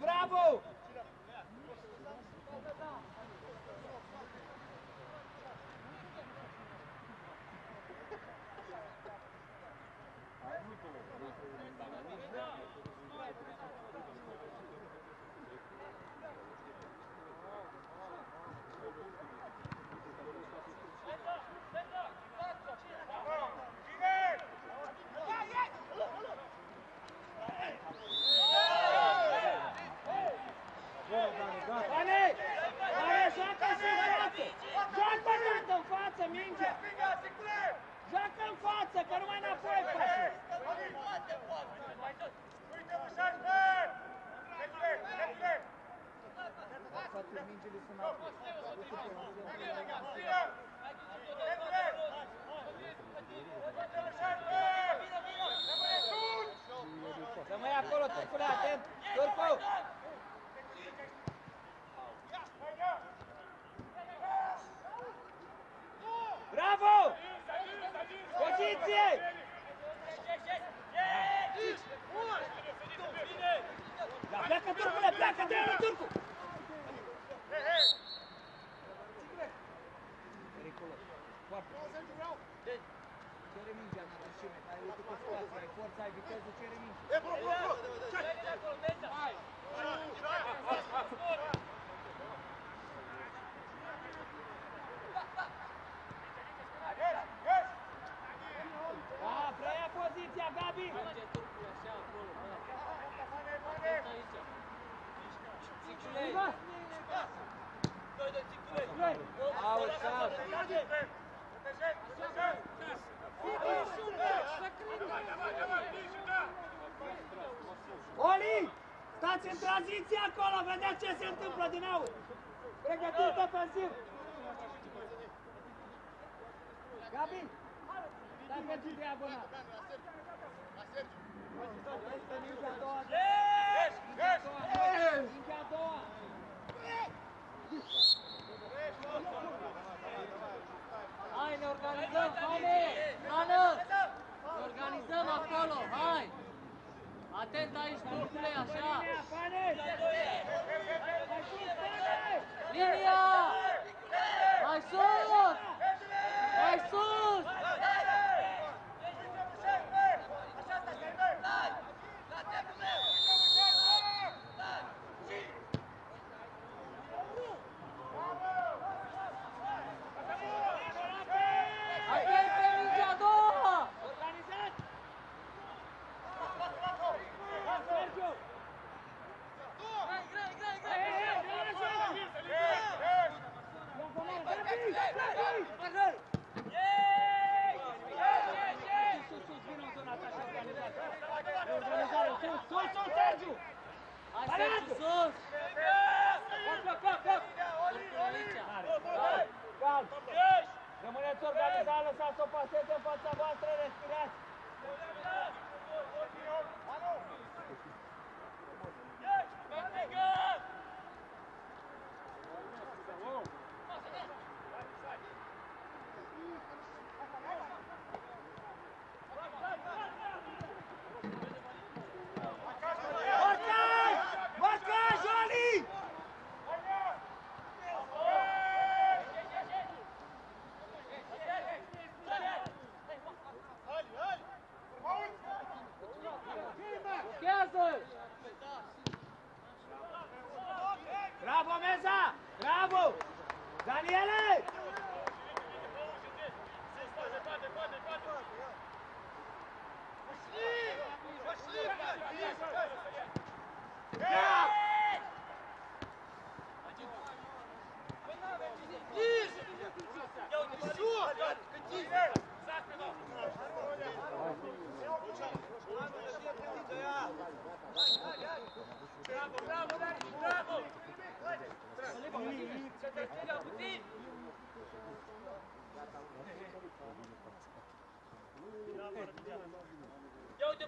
Bravo! Oli! Stați în tranziție acolo, vedeți ce se întâmplă din aur! Pregătiți defensiv! Gabi! Stai pentru diagonal! Este mingea a doua! Mingea a doua! Mingea a doua! Hai, ne organizăm, Hane! Hană! Ne organizăm acolo, hai! Atent aici, turcule, așa! Linia, Pane! Mai sus, Pane! Linia! Mai sus!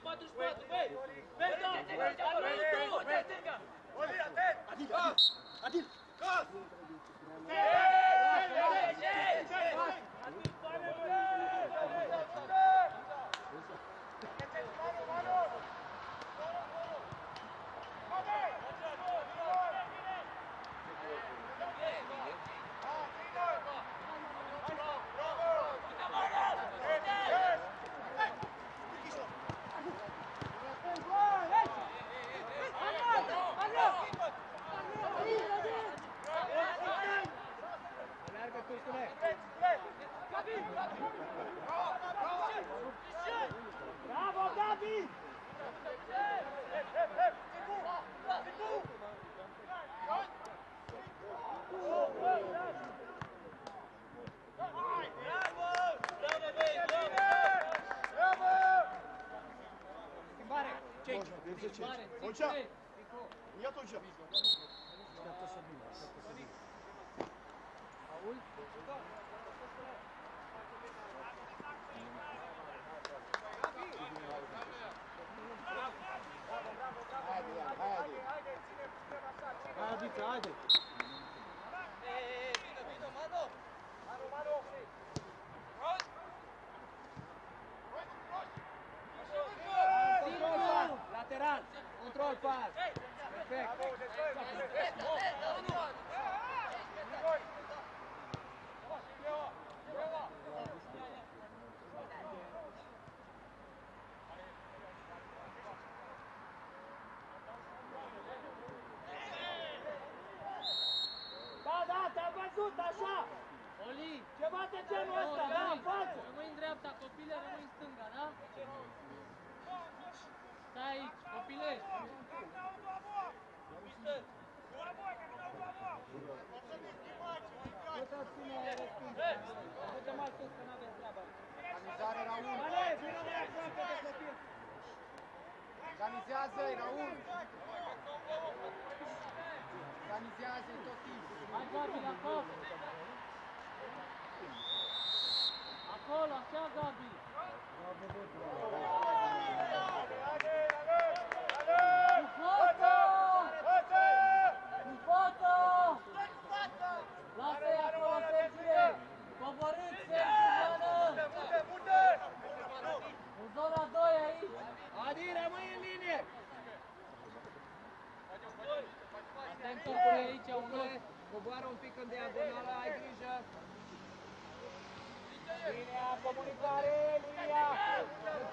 Ia uite Mare, Oncea! ține! Ia atunci! Haide, haide! Control Control pas! Perfect! Organizează-i, Raul! Organizează-i tot timpul! Hai, Gabi, la cap! Acolo, așa, Gabi! Cu fața! Cu fața! Lasă-i acolo, Sergie! Coborât, Sergie, mână! În zona 2 aici! Adi, rămâi în linie! Stai întorcule aici, unul! Unule, coboară un pic în diagonală, ai grijă! Linia, comunicare, linia!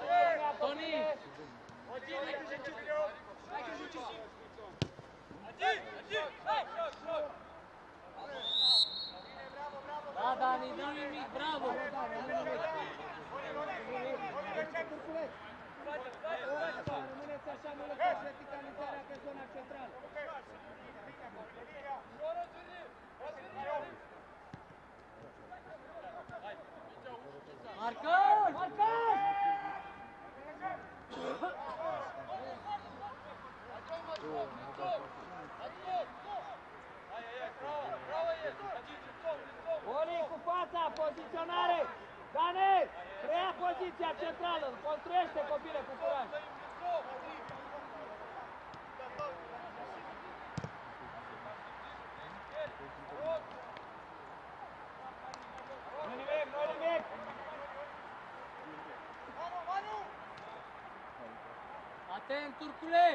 Linia, Toni! Da, Dani, nu nimic, bravo! Rămâneți așa, nu lăsați verticalizarea pe zona centrală. Marcăm! Marcați! Oli cu fața, poziționare! Dane, preia poziția centrală, construiește copile cu curaj. Nu nimic, nu nimic. Atent, Turcule!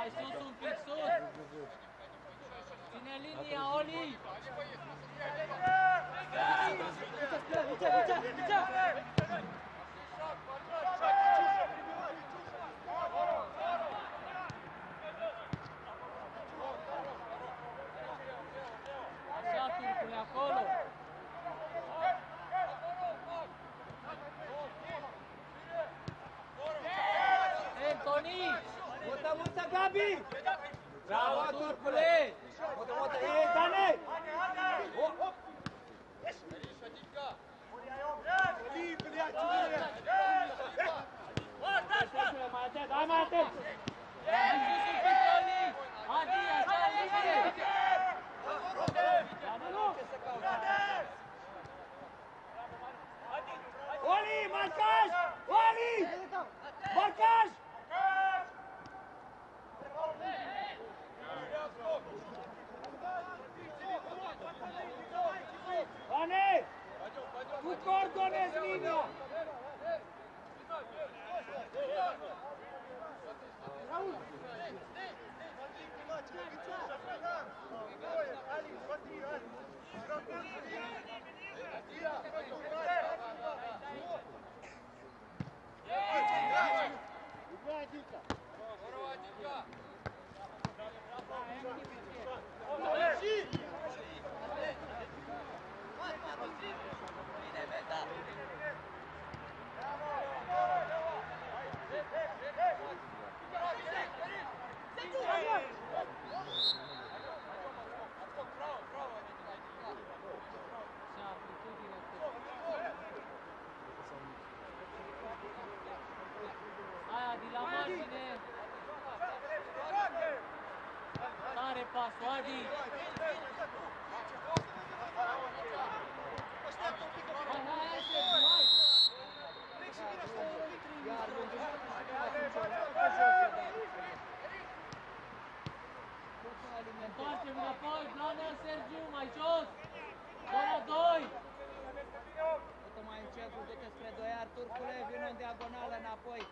Hai sus un pic, sus! Ține linia, Oli! Așa, Turcule, acolo! Antoni! Mută, mută, Gabi! Bravo, Turcule! Mută, mută, ei, Dane! Mai atent, hai mai atent! Hai sus un pic, Oli! Adi, așa, linie! Oli, marcaj! Oli! Marcaj! Dane! Tu coordonezi linia! Așa, amplitudine. Aia, de la margine. Tare pasul, Adi. Hai, hai, hai, Sergiu, hai. Facem înapoi, plană, Sergiu, mai jos! Zona 2! Du-te mai încet, du-te spre Doiar, Turcule, vin în diagonală înapoi.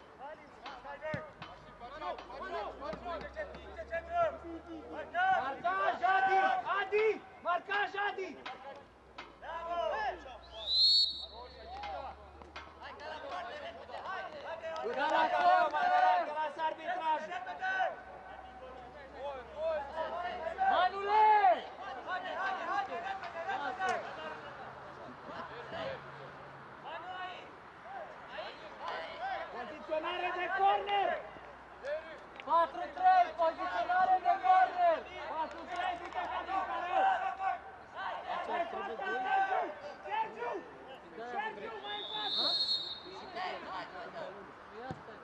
Marcaj, Adi! Adi! Marcaj, Adi! Uite la acolo, Madaran, că lasă arbitraj! Manule! Poziționare de corner! 4-3, poziționare de corner! 4-3, du-te ca din careu! Mai față, Sergiu! Sergiu! Sergiu, mai față! Ia stai,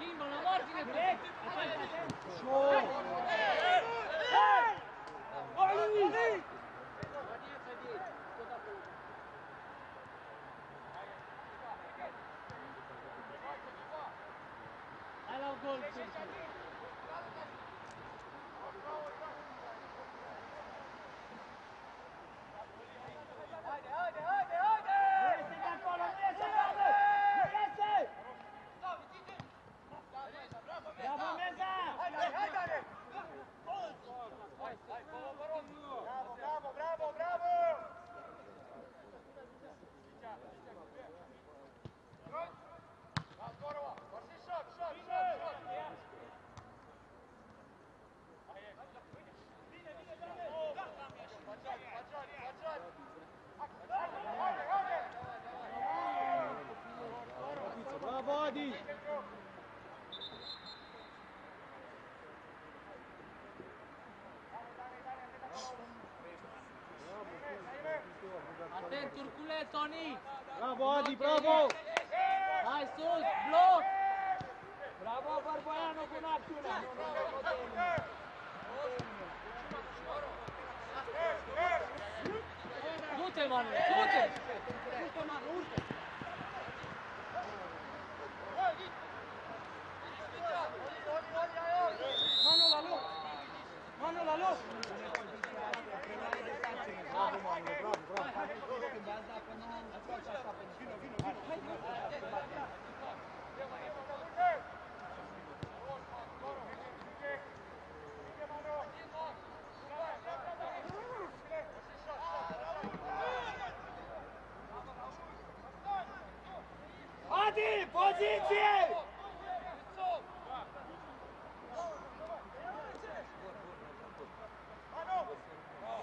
Schimbă la margine! Direct! Hai la un gol, Turcu! Nu iese de acolo, nu iese, bravo! Nu iese! Bravo, Meza! Bravo, Adi! Atent, Turcule, Toni! Bravo, Adi, bravo! Hai sus, bloc! Bravo, Bărboianu, bună acțiunea! Nu, nu, nu, nu termină. Du-te, Manu, du-te! Urcă, Manu, urcă! Manu la loc! Manu la loc! Bravo, Manu, bravo, bravo. Adi, poziție! Ajută-l, Blanu! Bravo,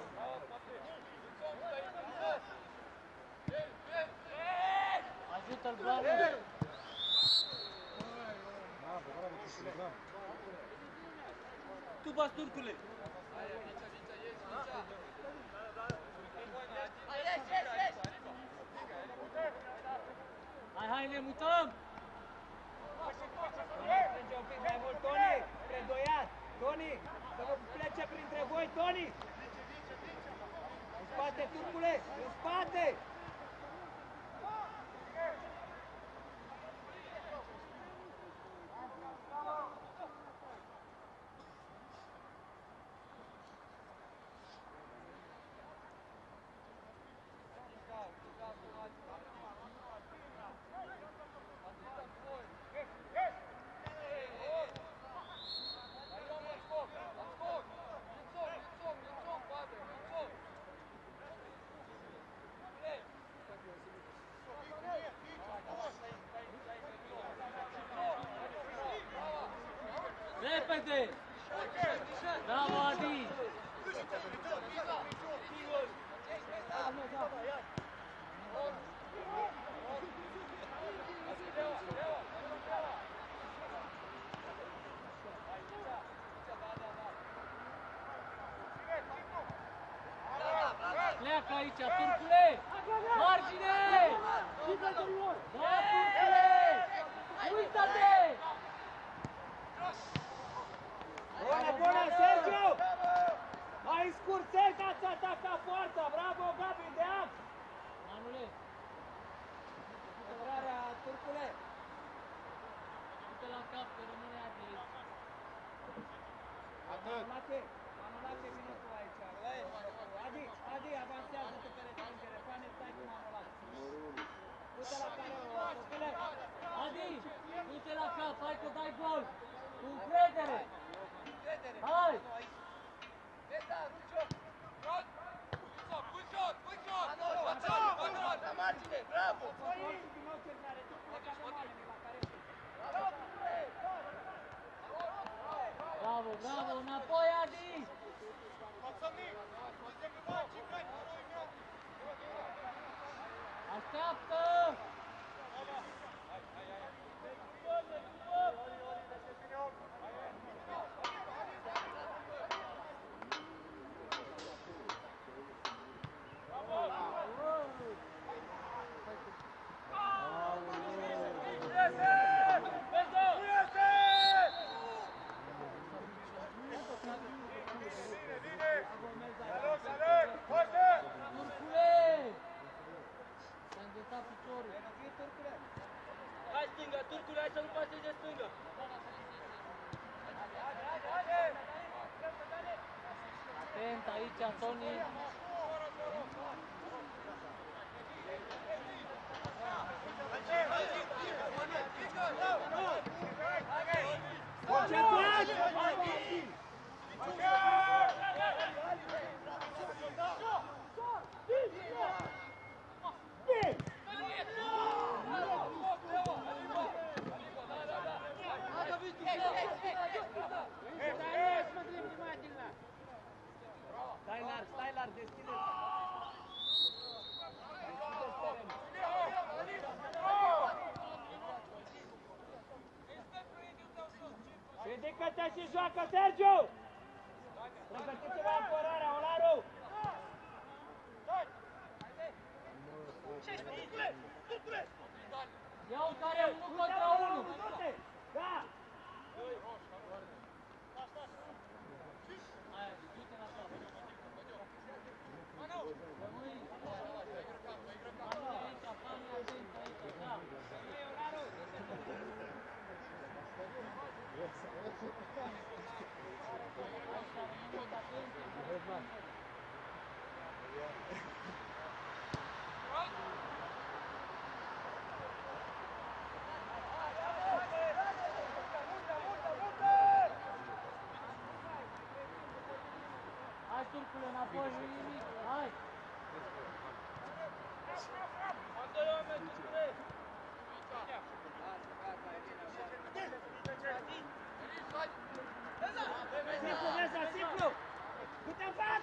bravo, Turcule, bravo. Tu bați, Turcule! Hai, hai, ne mutăm! Strânge un pic mai mult, Toni, spre Doiat. Toni, să vă plece printre voi, Toni! În spate, Turcule, în spate! Repede! Bravo, Adi! Atac aici, Turcule! Margine! Da, Turcule! Uită-te! Bună, bună, Sergiu! Mai scurt, Sergiu, ați atacat forța! Bravo, Gabi, de act! Manule, Intrarea Turcule! du-te la cap, că rămâne Adi. Manolache, Manolache, vine tu aici. Adi, Adi, avansează-te pe respingere. Pane, stai cu Manolache. Du-te la care, copile! Adi, du-te la cap, hai că dai gol! Cu încredere! Hai! Bravo, bravo, înapoi Adi! Așteaptă! Turcule! S-a înghețat piciorul. Hai stânga, Turcule, hai să nu pasezi de stânga. Atent aici, Toni. Concentrați! Ridică-te și joacă, Sergiu! Pregătiți-vă apărarea, Olaru! Ia un care unul contra unul. Du-te! Da! Hai, du-te la cap. Rămâi. Manu aici, Manu atent aici, da. Așa, rămâneți atenți. Hai, Turcule, înapoi, nu nimic. Hai! Doi oameni, Turcule. Simplu, Vesa, simplu!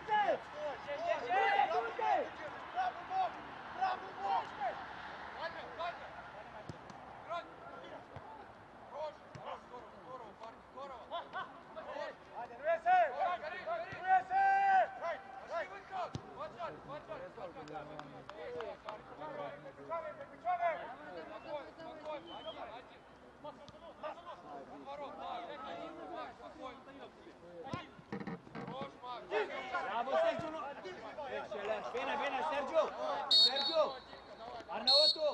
Du-te în față! Du-te, du-te! Bravo, Sergiu! nu- Excelent! Bine, bine, Sergiu! Sergiu!